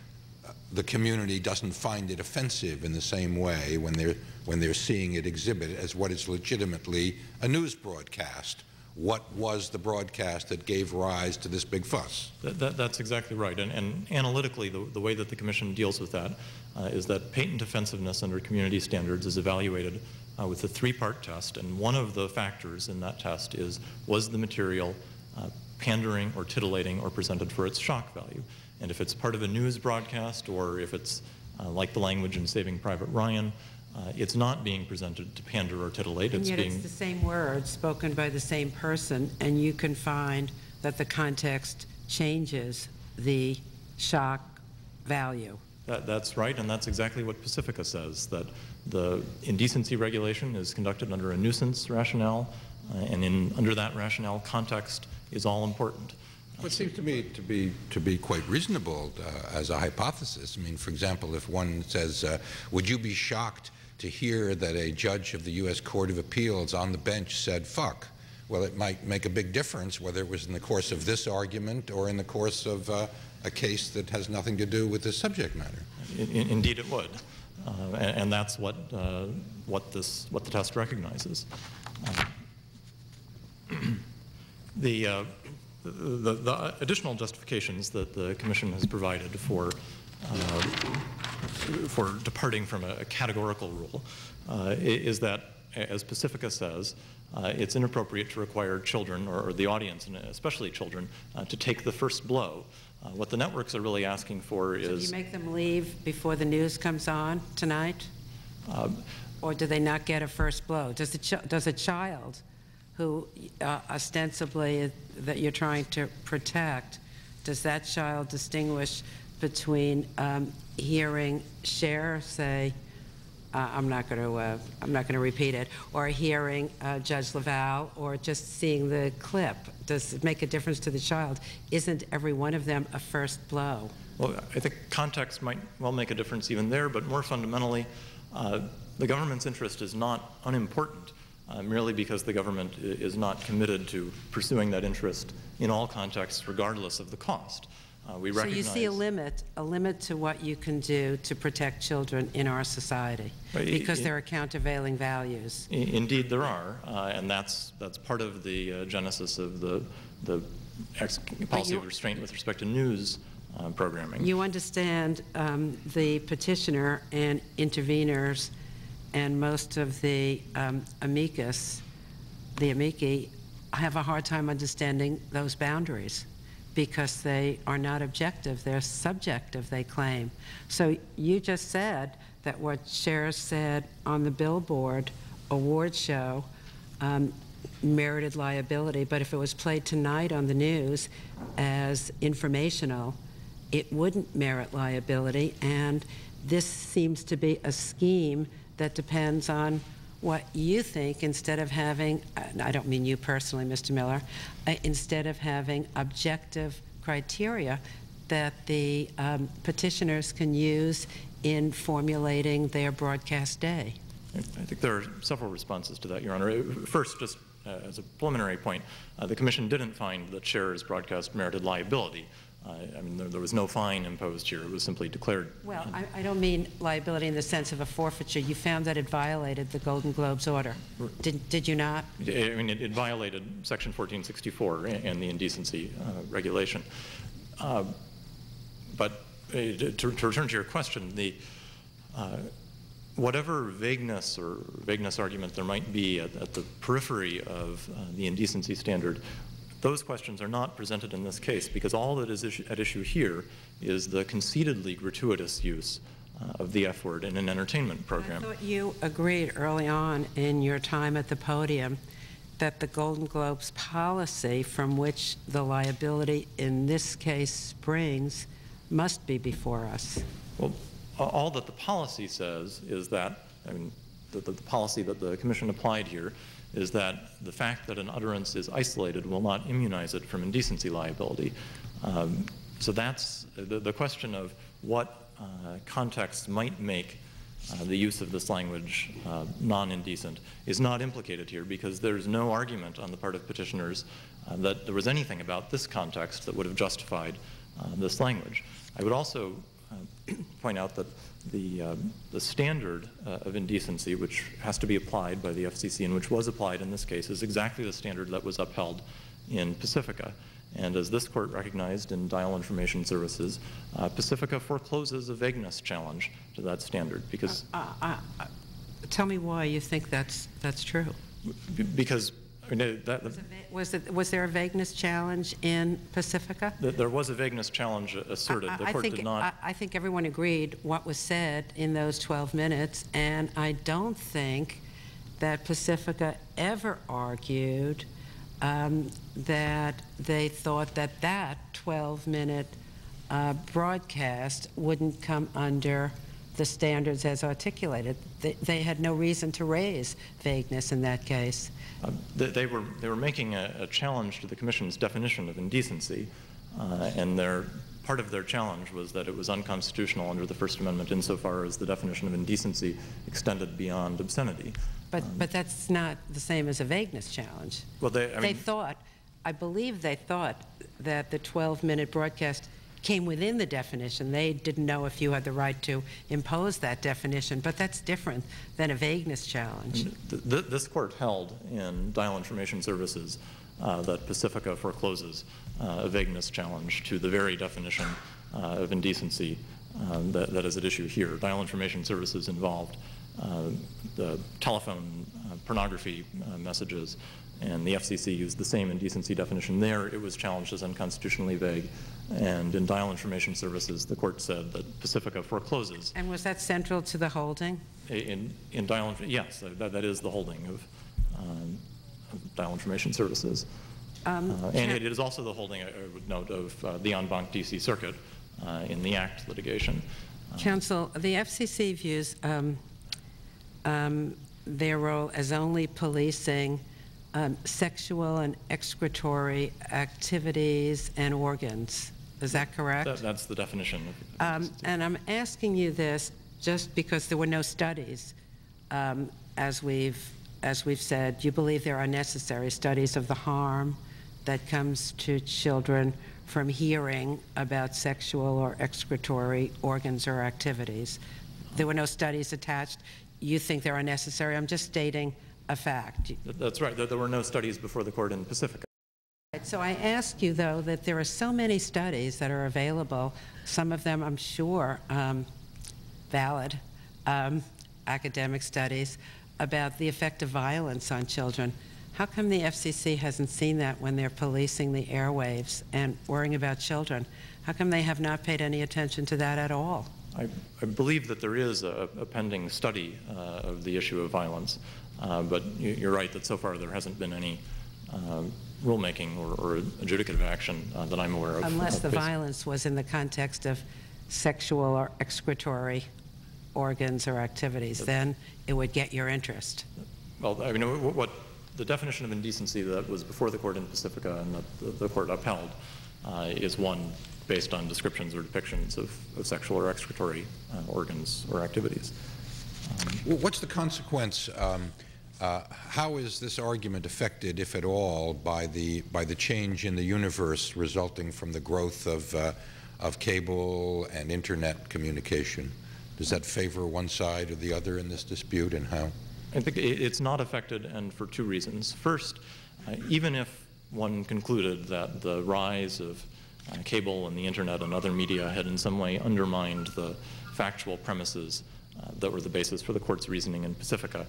uh, the community doesn't find it offensive in the same way when they're when they're seeing it exhibit as what is legitimately a news broadcast. What was the broadcast that gave rise to this big fuss? That, that, that's exactly right. And, and analytically, the, the way that the Commission deals with that uh, is that patent offensiveness under community standards is evaluated uh, with a three-part test, and one of the factors in that test is was the material uh, pandering or titillating or presented for its shock value. And if it's part of a news broadcast or if it's uh, like the language in Saving Private Ryan, uh, it's not being presented to pander or titillate. And it's yet being it's the same words spoken by the same person, and you can find that the context changes the shock value. That, that's right, and that's exactly what Pacifica says, that the indecency regulation is conducted under a nuisance rationale, uh, and in, under that rationale, context is all important. Well, it seems to me to be to be quite reasonable uh, as a hypothesis. I mean, for example, if one says, uh, "Would you be shocked to hear that a judge of the U.S. Court of Appeals on the bench said fuck?" Well, it might make a big difference whether it was in the course of this argument or in the course of uh, a case that has nothing to do with the subject matter. In, in- indeed, it would. uh, and, and that's what, uh, what, this, what the test recognizes. The, uh, the, the additional justifications that the Commission has provided for, uh, for departing from a, a categorical rule uh, is that, as Pacifica says, uh, it's inappropriate to require children, or, or the audience, and especially children, uh, to take the first blow. Uh, what the networks are really asking for is Do you make them leave before the news comes on tonight? Or do they not get a first blow? Does, the chi- does a child who uh, ostensibly that you're trying to protect, does that child distinguish between um, hearing Cher say, uh, I'm not going to, uh, I'm not going to repeat it, or hearing uh, Judge Leval, or just seeing the clip? Does it make a difference to the child? Isn't every one of them a first blow? Well, I think context might well make a difference even there, but more fundamentally, uh, the government's interest is not unimportant uh, merely because the government is not committed to pursuing that interest in all contexts, regardless of the cost. Uh, we So recognize. you see a limit, a limit to what you can do to protect children in our society, because there are countervailing values. Indeed, there are, uh, and that's that's part of the uh, genesis of the the ex- policy you- of restraint with respect to news uh, programming. You understand um, the petitioner and interveners and most of the um, amicus, the amici, have a hard time understanding those boundaries because they are not objective, they're subjective, they claim. So you just said that what Cher said on the Billboard award show um, merited liability, but if it was played tonight on the news as informational, it wouldn't merit liability. And this seems to be a scheme that depends on what you think instead of having, I don't mean you personally, Mr. Miller, uh, instead of having objective criteria that the um, petitioners can use in formulating their broadcast day. I think there are several responses to that, Your Honor. Uh, First, just uh, as a preliminary point, uh, the Commission didn't find that Cher's broadcast merited liability. I mean, there, there was no fine imposed here. It was simply declared. Well, I, I don't mean liability in the sense of a forfeiture. You found that it violated the Golden Globes order. Did, did you not? I mean, it, it violated Section 1464 and, and the indecency uh, regulation. Uh, but uh, to, to return to your question, the uh, whatever vagueness or vagueness argument there might be at, at the periphery of uh, the indecency standard, those questions are not presented in this case because all that is issue, at issue here is the conceitedly gratuitous use uh, of the F word in an entertainment I program. thought you agreed early on in your time at the podium that the Golden Globes policy from which the liability in this case springs must be before us. Well, all that the policy says is that, I mean, the, the, the policy that the commission applied here is that the fact that an utterance is isolated will not immunize it from indecency liability. Um, so that's the, the question of what uh, context might make uh, the use of this language uh, non-indecent is not implicated here because there's no argument on the part of petitioners uh, that there was anything about this context that would have justified uh, this language. I would also uh, point out that the, uh, the standard uh, of indecency, which has to be applied by the FCC and which was applied in this case, is exactly the standard that was upheld in Pacifica. And as this court recognized in Dial Information Services, uh, Pacifica forecloses a vagueness challenge to that standard because, Uh, uh, uh, Tell me why you think that's, that's true. because That, that, Was, it, was there a vagueness challenge in Pacifica? that there was a vagueness challenge asserted. I- The I court think- did not. I I think everyone agreed what was said in those 12 minutes, and I don't think that Pacifica ever argued um, that they thought that that 12-minute uh, broadcast wouldn't come under the standards as articulated. They they had no reason to raise vagueness in that case. Uh, They they were, they were making a a challenge to the Commission's definition of indecency, uh, and their, part of their challenge was that it was unconstitutional under the First Amendment insofar as the definition of indecency extended beyond obscenity. But, but that's not the same as a vagueness challenge. Well, they, I They thought, I believe they thought that the 12-minute broadcast came within the definition. They didn't know if you had the right to impose that definition, but that's different than a vagueness challenge. Th- th- This court held in Dial Information Services uh, that Pacifica forecloses uh, a vagueness challenge to the very definition uh, of indecency um, that that is at issue here. Dial Information Services involved uh, the telephone uh, pornography uh, messages, and the FCC used the same indecency definition there. It was challenged as unconstitutionally vague. And in Dial Information Services, the court said that Pacifica forecloses And was that central to the holding? in, in dial, yes, that, that is the holding of, um, of dial information services. Um, Uh, And it is also the holding, I I would note, of uh, the en banc DC circuit uh, in the Act litigation. Counsel, the FCC views um, um, their role as only policing um, sexual and excretory activities and organs. Is that correct? That- That's the definition Um. And I'm asking you this just because there were no studies, um, as we've, as we've said. You believe there are necessary studies of the harm that comes to children from hearing about sexual or excretory organs or activities. There were no studies attached. You think there are necessary. I'm just stating a fact. That's right, there there were no studies before the court in Pacifica. So I ask you, though, that there are so many studies that are available, some of them, I'm sure, um, valid um, academic studies about the effect of violence on children. How come the FCC hasn't seen that when they're policing the airwaves and worrying about children? How come they have not paid any attention to that at all? I, I believe that there is a, a pending study uh, of the issue of violence, uh, but you, you're right that so far there hasn't been any uh, rulemaking or, or adjudicative action uh, that I'm aware of. Unless uh, the violence was in the context of sexual or excretory organs or activities, then it would get your interest. Well, I mean, wh- what the definition of indecency that was before the court in Pacifica and that the, the court upheld uh, is one based on descriptions or depictions of, of sexual or excretory uh, organs or activities. What's the consequence? um, uh, How is this argument affected, if at all, by the, by the change in the universe resulting from the growth of, uh, of cable and internet communication? Does that favor one side or the other in this dispute, and how? I think it's not affected, and for two reasons. First, uh, even if one concluded that the rise of uh, cable and the internet and other media had in some way undermined the factual premises uh, that were the basis for the court's reasoning in Pacifica,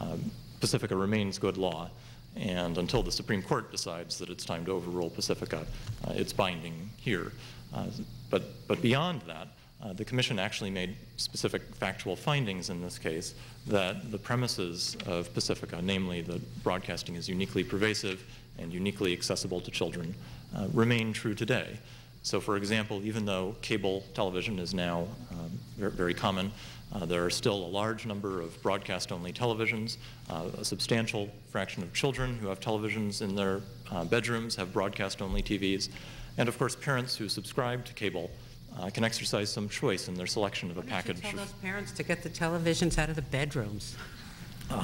um, Pacifica remains good law, and until the Supreme Court decides that it's time to overrule Pacifica, uh, it's binding here. Uh, But, but beyond that, uh, the Commission actually made specific factual findings in this case that the premises of Pacifica, namely that broadcasting is uniquely pervasive and uniquely accessible to children, remain true today. So, for example, even though cable television is now um, very, very common, uh, there are still a large number of broadcast-only televisions. Uh, a substantial fraction of children who have televisions in their uh, bedrooms have broadcast-only TVs. And of course, parents who subscribe to cable uh, can exercise some choice in their selection of a Why package. you tell those parents to get the televisions out of the bedrooms?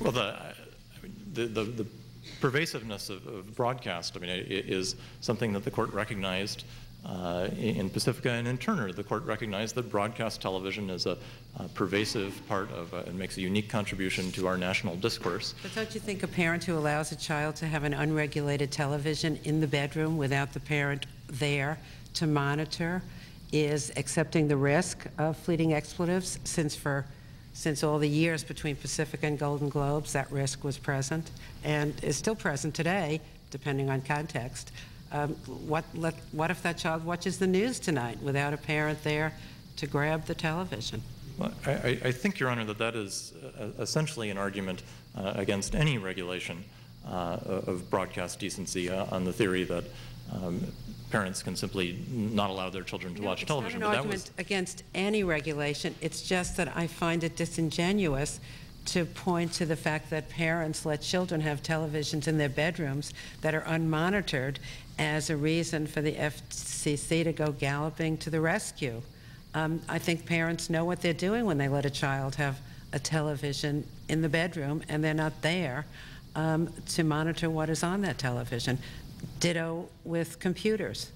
Well, the, the, the, the pervasiveness of, of broadcast, I mean, i- i- is something that the court recognized uh, in Pacifica and in Turner. The court recognized that broadcast television is a, a pervasive part of, uh, and makes a unique contribution to our national discourse. But don't you think a parent who allows a child to have an unregulated television in the bedroom without the parent there to monitor is accepting the risk of fleeting expletives since for since all the years between Pacifica and Golden Globes that risk was present and is still present today depending on context. Um, what, let, what if that child watches the news tonight without a parent there to grab the television? Well, I, I- I think, Your Honor, that that is uh, essentially an argument uh, against any regulation uh, of broadcast decency uh, on the theory that um, parents can simply not allow their children to No, watch it's television. not but an that argument against any regulation. It's just that I find it disingenuous to point to the fact that parents let children have televisions in their bedrooms that are unmonitored as a reason for the FCC to go galloping to the rescue. Um, I think parents know what they're doing when they let a child have a television in the bedroom and they're not there um, to monitor what is on that television. Ditto with computers.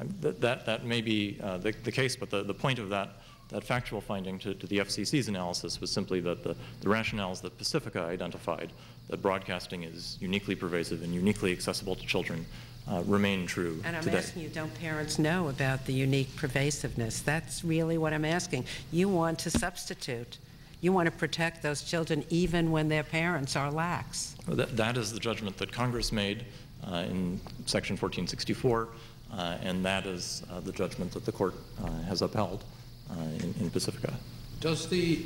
Um, That, that, that may be uh, the, the case, but the, the point of that, that factual finding to, to the FCC's analysis was simply that the, the rationales that Pacifica identified, that broadcasting is uniquely pervasive and uniquely accessible to children, uh, remain true And I'm today. asking you, don't parents know about the unique pervasiveness? That's really what I'm asking. You want to substitute. You want to protect those children even when their parents are lax. Well, That, that is the judgment that Congress made uh, in Section 1464, uh, and that is uh, the judgment that the court uh, has upheld in, in Pacifica. Does the,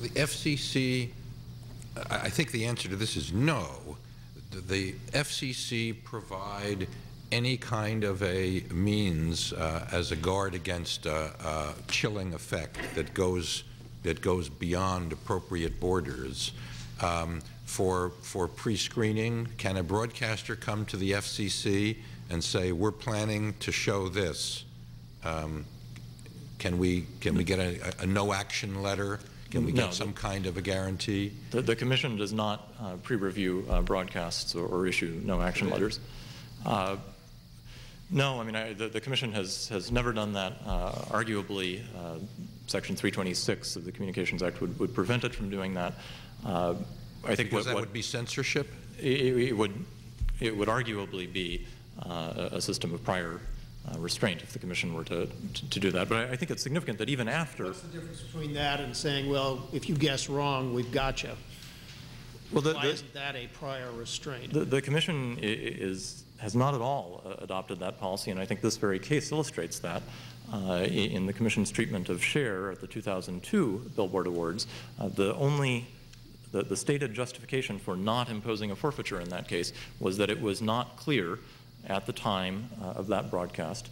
the FCC, I think the answer to this is no. The FCC provide any kind of a means uh, as a guard against a, a chilling effect that goes, that goes beyond appropriate borders? Um, For, for pre-screening, can a broadcaster come to the FCC and say, we're planning to show this? Um, Can we, can we get a, a no-action letter? Can we No. get some kind of a guarantee? The, the commission does not uh, pre-review uh, broadcasts or, or issue no action letters. Uh, no, I mean, I, the, the commission has, has never done that. Uh, arguably, uh, Section 326 of the Communications Act would, would prevent it from doing that. Uh, I think Because what, that what would be censorship? it, it would, it would arguably be uh, a system of prior uh, restraint if the commission were to, to, to do that. But I, I think it's significant that even after What's the difference between that and saying, well, if you guess wrong, we've got you? well, the, Why the, isn't that a prior restraint? The, the commission is, has not at all uh, adopted that policy, and I think this very case illustrates that. Uh, In the commission's treatment of Cher at the 2002 Billboard Awards, uh, the only, the, the stated justification for not imposing a forfeiture in that case was that it was not clear at the time uh, of that broadcast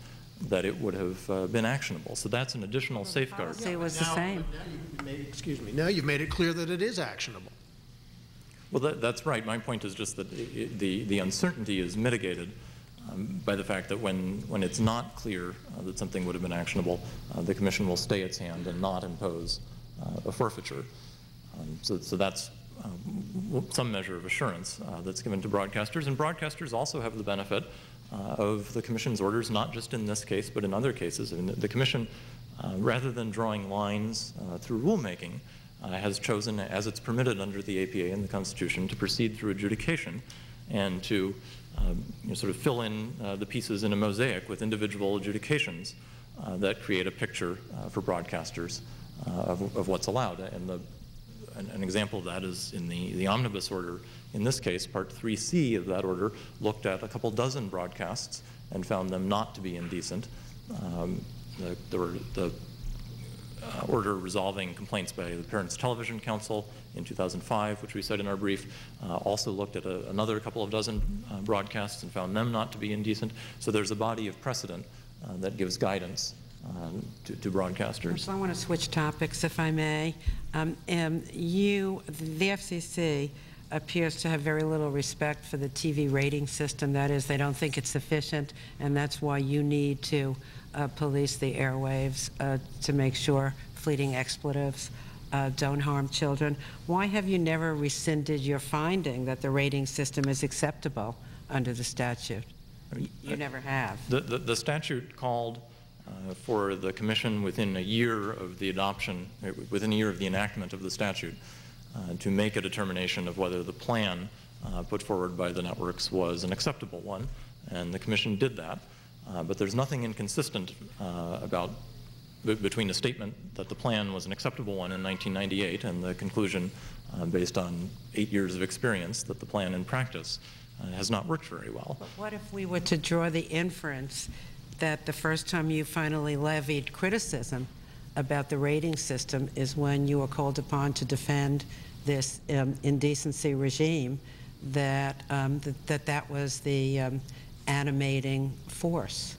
that it would have uh, been actionable. So that's an additional safeguard. Say it was the same. now you've made- Excuse me, now you've made it clear that it is actionable. Well, that, that's right. My point is just that i- i- the, the uncertainty is mitigated um, by the fact that when, when it's not clear uh, that something would have been actionable, uh, the commission will stay its hand and not impose uh, a forfeiture. Um, so, so that's w- some measure of assurance uh, that's given to broadcasters. And broadcasters also have the benefit uh, of the commission's orders, not just in this case, but in other cases. I mean, the, commission, uh, rather than drawing lines uh, through rulemaking, uh, has chosen, as it's permitted under the APA and the Constitution, to proceed through adjudication and to um, you know, sort of fill in uh, the pieces in a mosaic with individual adjudications uh, that create a picture uh, for broadcasters uh, of, of what's allowed. And the, an, an example of that is in the, the omnibus order. In this case, Part 3C of that order looked at a couple dozen broadcasts and found them not to be indecent. Um, the, were the uh, order resolving complaints by the Parents Television Council in 2005, which we cite in our brief, uh, also looked at a, another couple of dozen uh, broadcasts and found them not to be indecent. So there's a body of precedent uh, that gives guidance um, to, to broadcasters. So I want to switch topics, if I may. Um, um, You, the FCC appears to have very little respect for the TV rating system. That is, they don't think it's sufficient, and that's why you need to uh, police the airwaves uh, to make sure fleeting expletives uh, don't harm children. Why have you never rescinded your finding that the rating system is acceptable under the statute? You never have. The, the, the statute called uh, for the commission within a year of the adoption, uh, within a year of the enactment of the statute, uh, to make a determination of whether the plan uh, put forward by the networks was an acceptable one, and the commission did that. Uh, but there's nothing inconsistent uh, about between the statement that the plan was an acceptable one in 1998 and the conclusion, based on eight years of experience, that the plan in practice has not worked very well. But what if we were to draw the inference that the first time you finally levied criticism about the rating system is when you were called upon to defend this um, indecency regime, that, um, that that that was the um, animating force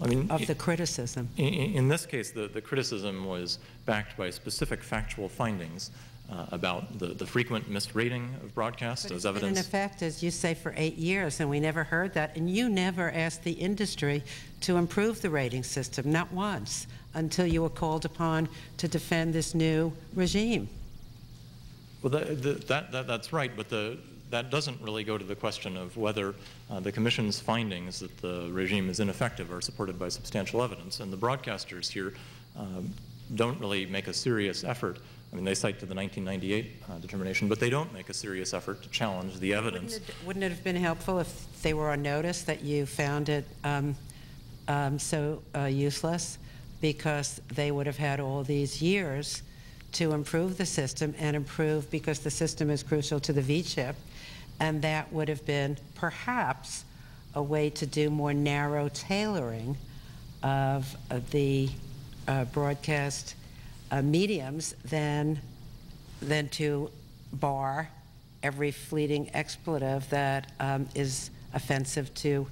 I mean, of the criticism? In, in this case, the, the criticism was backed by specific factual findings uh, about the, the frequent misrating of broadcasts as it's in evidence. effect, as you say, for eight years, and we never heard that. And you never asked the industry to improve the rating system, not once, until you were called upon to defend this new regime. Well, that, the- that, that, that's right, but the, that doesn't really go to the question of whether uh, the Commission's findings that the regime is ineffective are supported by substantial evidence. And the broadcasters here um, don't really make a serious effort. I mean, they cite to the 1998 uh, determination, but they don't make a serious effort to challenge the evidence. Wouldn't it, wouldn't it have been helpful if they were on notice that you found it um, um, so uh, useless? Because they would have had all these years to improve the system and improve because the system is crucial to the V-chip. And that would have been perhaps a way to do more narrow tailoring of, of the uh, broadcast uh, mediums than, than to bar every fleeting expletive that um, is offensive to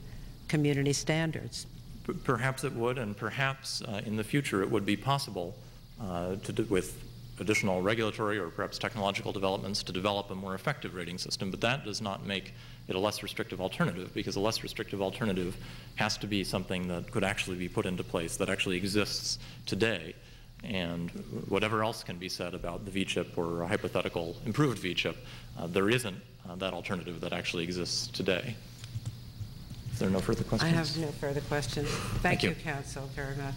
community standards. P- Perhaps it would, and perhaps uh, in the future it would be possible uh, to do with additional regulatory or perhaps technological developments to develop a more effective rating system, but that does not make it a less restrictive alternative because a less restrictive alternative has to be something that could actually be put into place that actually exists today. And whatever else can be said about the V-chip or a hypothetical improved V-chip, uh, there isn't uh, that alternative that actually exists today. If there are no further questions. I have no further questions. Thank Thank you, you. counsel, very much.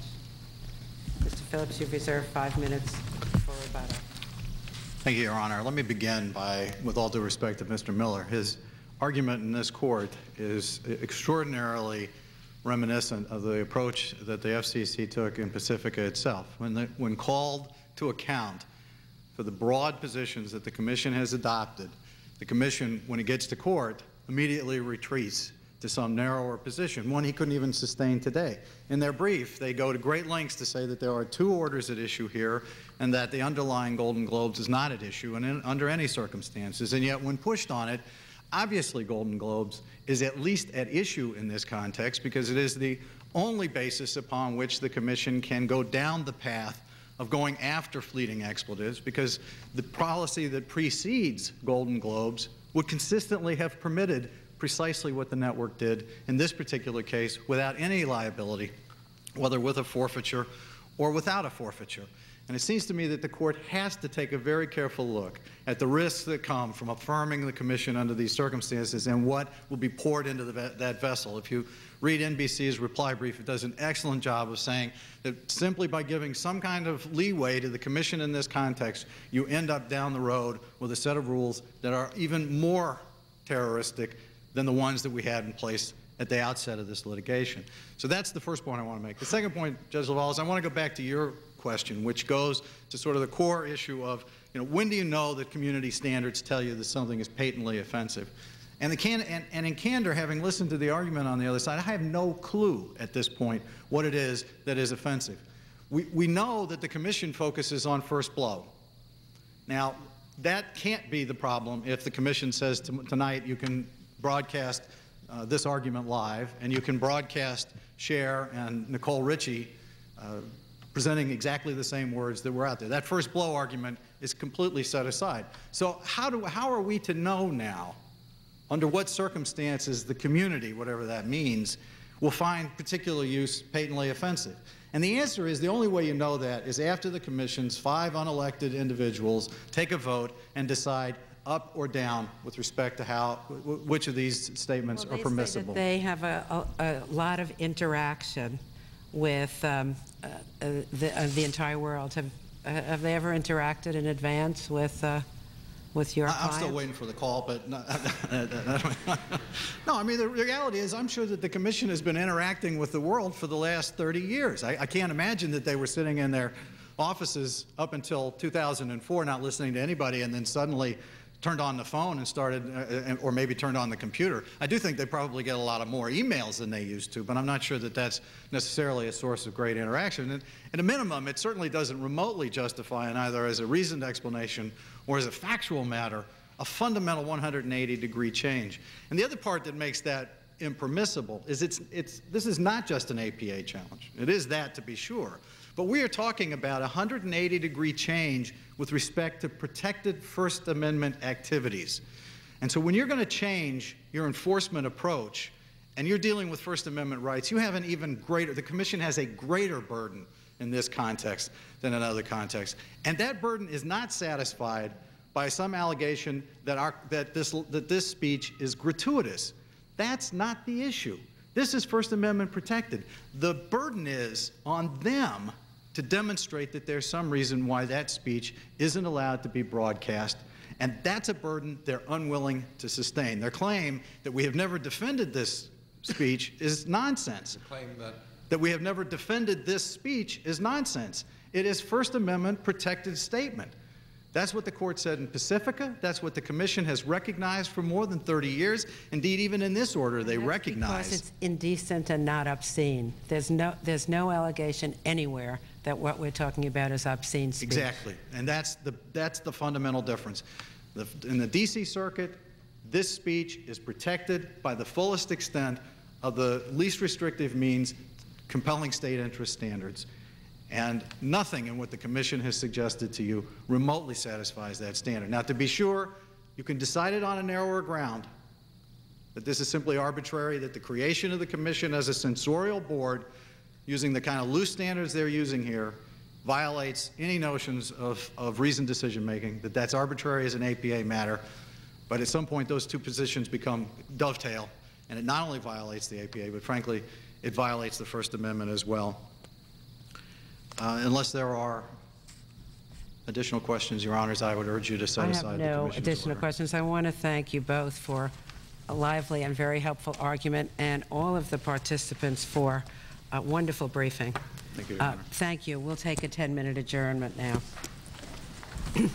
Mr. Phillips, you've reserved five minutes for rebuttal. Thank you, Your Honor. Let me begin by, with all due respect to Mr. Miller, his argument in this court is extraordinarily reminiscent of the approach that the FCC took in Pacifica itself. When, the, when called to account for the broad positions that the Commission has adopted, the Commission, when it gets to court, immediately retreats to some narrower position, one he couldn't even sustain today. In their brief, they go to great lengths to say that there are two orders at issue here and that the underlying Golden Globes is not at issue and in, under any circumstances. And yet, when pushed on it, obviously Golden Globes is at least at issue in this context because it is the only basis upon which the Commission can go down the path of going after fleeting expletives because the policy that precedes Golden Globes would consistently have permitted precisely what the network did in this particular case without any liability, whether with a forfeiture or without a forfeiture. And it seems to me that the court has to take a very careful look at the risks that come from affirming the commission under these circumstances and what will be poured into the, that vessel. If you read NBC's reply brief, it does an excellent job of saying that simply by giving some kind of leeway to the commission in this context, you end up down the road with a set of rules that are even more terroristic than the ones that we had in place at the outset of this litigation. So that's the first point I want to make. The second point, Judge Leval, is I want to go back to your question, which goes to sort of the core issue of, you know, when do you know that community standards tell you that something is patently offensive? And, the can, and, and in candor, having listened to the argument on the other side, I have no clue at this point what it is that is offensive. We, we know that the commission focuses on first blow. Now, that can't be the problem if the commission says to, tonight you can broadcast uh, this argument live, and you can broadcast Cher and Nicole Richie uh, presenting exactly the same words that were out there. That first blow argument is completely set aside. So how, do, how are we to know now, under what circumstances the community, whatever that means, will find particular use patently offensive? And the answer is the only way you know that is after the commission's five unelected individuals take a vote and decide up or down with respect to how, which of these statements Well, are they say that permissible. They have a, a, a lot of interaction with um, uh, uh, the, uh, the entire world. Have, uh, have they ever interacted in advance with, uh, with your I- I'm still waiting for the call, but no, no, I mean, the reality is, I'm sure that the commission has been interacting with the world for the last 30 years. I, I can't imagine that they were sitting in their offices up until 2004, not listening to anybody, and then suddenly turned on the phone and started, uh, uh, or maybe turned on the computer. I do think they probably get a lot of more emails than they used to, but I'm not sure that that's necessarily a source of great interaction. And at a minimum, it certainly doesn't remotely justify, and either as a reasoned explanation or as a factual matter, a fundamental 180 degree change. And the other part that makes that impermissible is it's, it's, this is not just an APA challenge. It is that to be sure. But we are talking about a 180 degree change with respect to protected First Amendment activities. And so when you're going to change your enforcement approach and you're dealing with First Amendment rights, you have an even greater, the Commission has a greater burden in this context than in other contexts. And that burden is not satisfied by some allegation that, our, that, this, that this speech is gratuitous. That's not the issue. This is First Amendment protected. The burden is on them to demonstrate that there's some reason why that speech isn't allowed to be broadcast. And that's a burden they're unwilling to sustain. Their claim that we have never defended this speech is nonsense. Claim that That we have never defended this speech is nonsense. It is First Amendment protected statement. That's what the court said in Pacifica. That's what the commission has recognized for more than 30 years. Indeed, even in this order, they That's recognize. Because it's indecent and not obscene. There's no, there's no allegation anywhere that what we're talking about is obscene speech. Exactly, and that's the, that's the fundamental difference. The- In the DC Circuit, this speech is protected by the fullest extent of the least restrictive means compelling state interest standards. And nothing in what the commission has suggested to you remotely satisfies that standard. Now, to be sure, you can decide it on a narrower ground, that this is simply arbitrary, that the creation of the commission as a censorial board, using the kind of loose standards they're using here, violates any notions of, of reasoned decision-making, that that's arbitrary as an APA matter. But at some point, those two positions become dovetail, and it not only violates the APA, but frankly, it violates the First Amendment as well. Uh, Unless there are additional questions, Your Honors, I would urge you to set I aside have the no commission's additional order. questions. I want to thank you both for a lively and very helpful argument, and all of the participants for a wonderful briefing. Thank you, Your Uh, Honor. Thank you. We'll take a 10-minute adjournment now.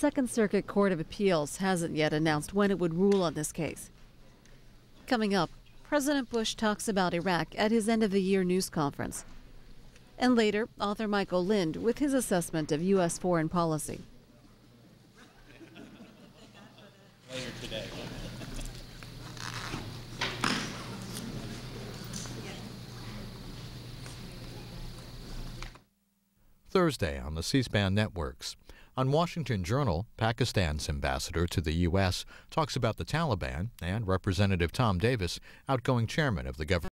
Second Circuit Court of Appeals hasn't yet announced when it would rule on this case. Coming up, President Bush talks about Iraq at his end of the year news conference. And later, author Michael Lind with his assessment of U.S. foreign policy. Thursday on the C SPAN networks. On Washington Journal, Pakistan's ambassador to the U.S. talks about the Taliban and Representative Tom Davis, outgoing chairman of the government.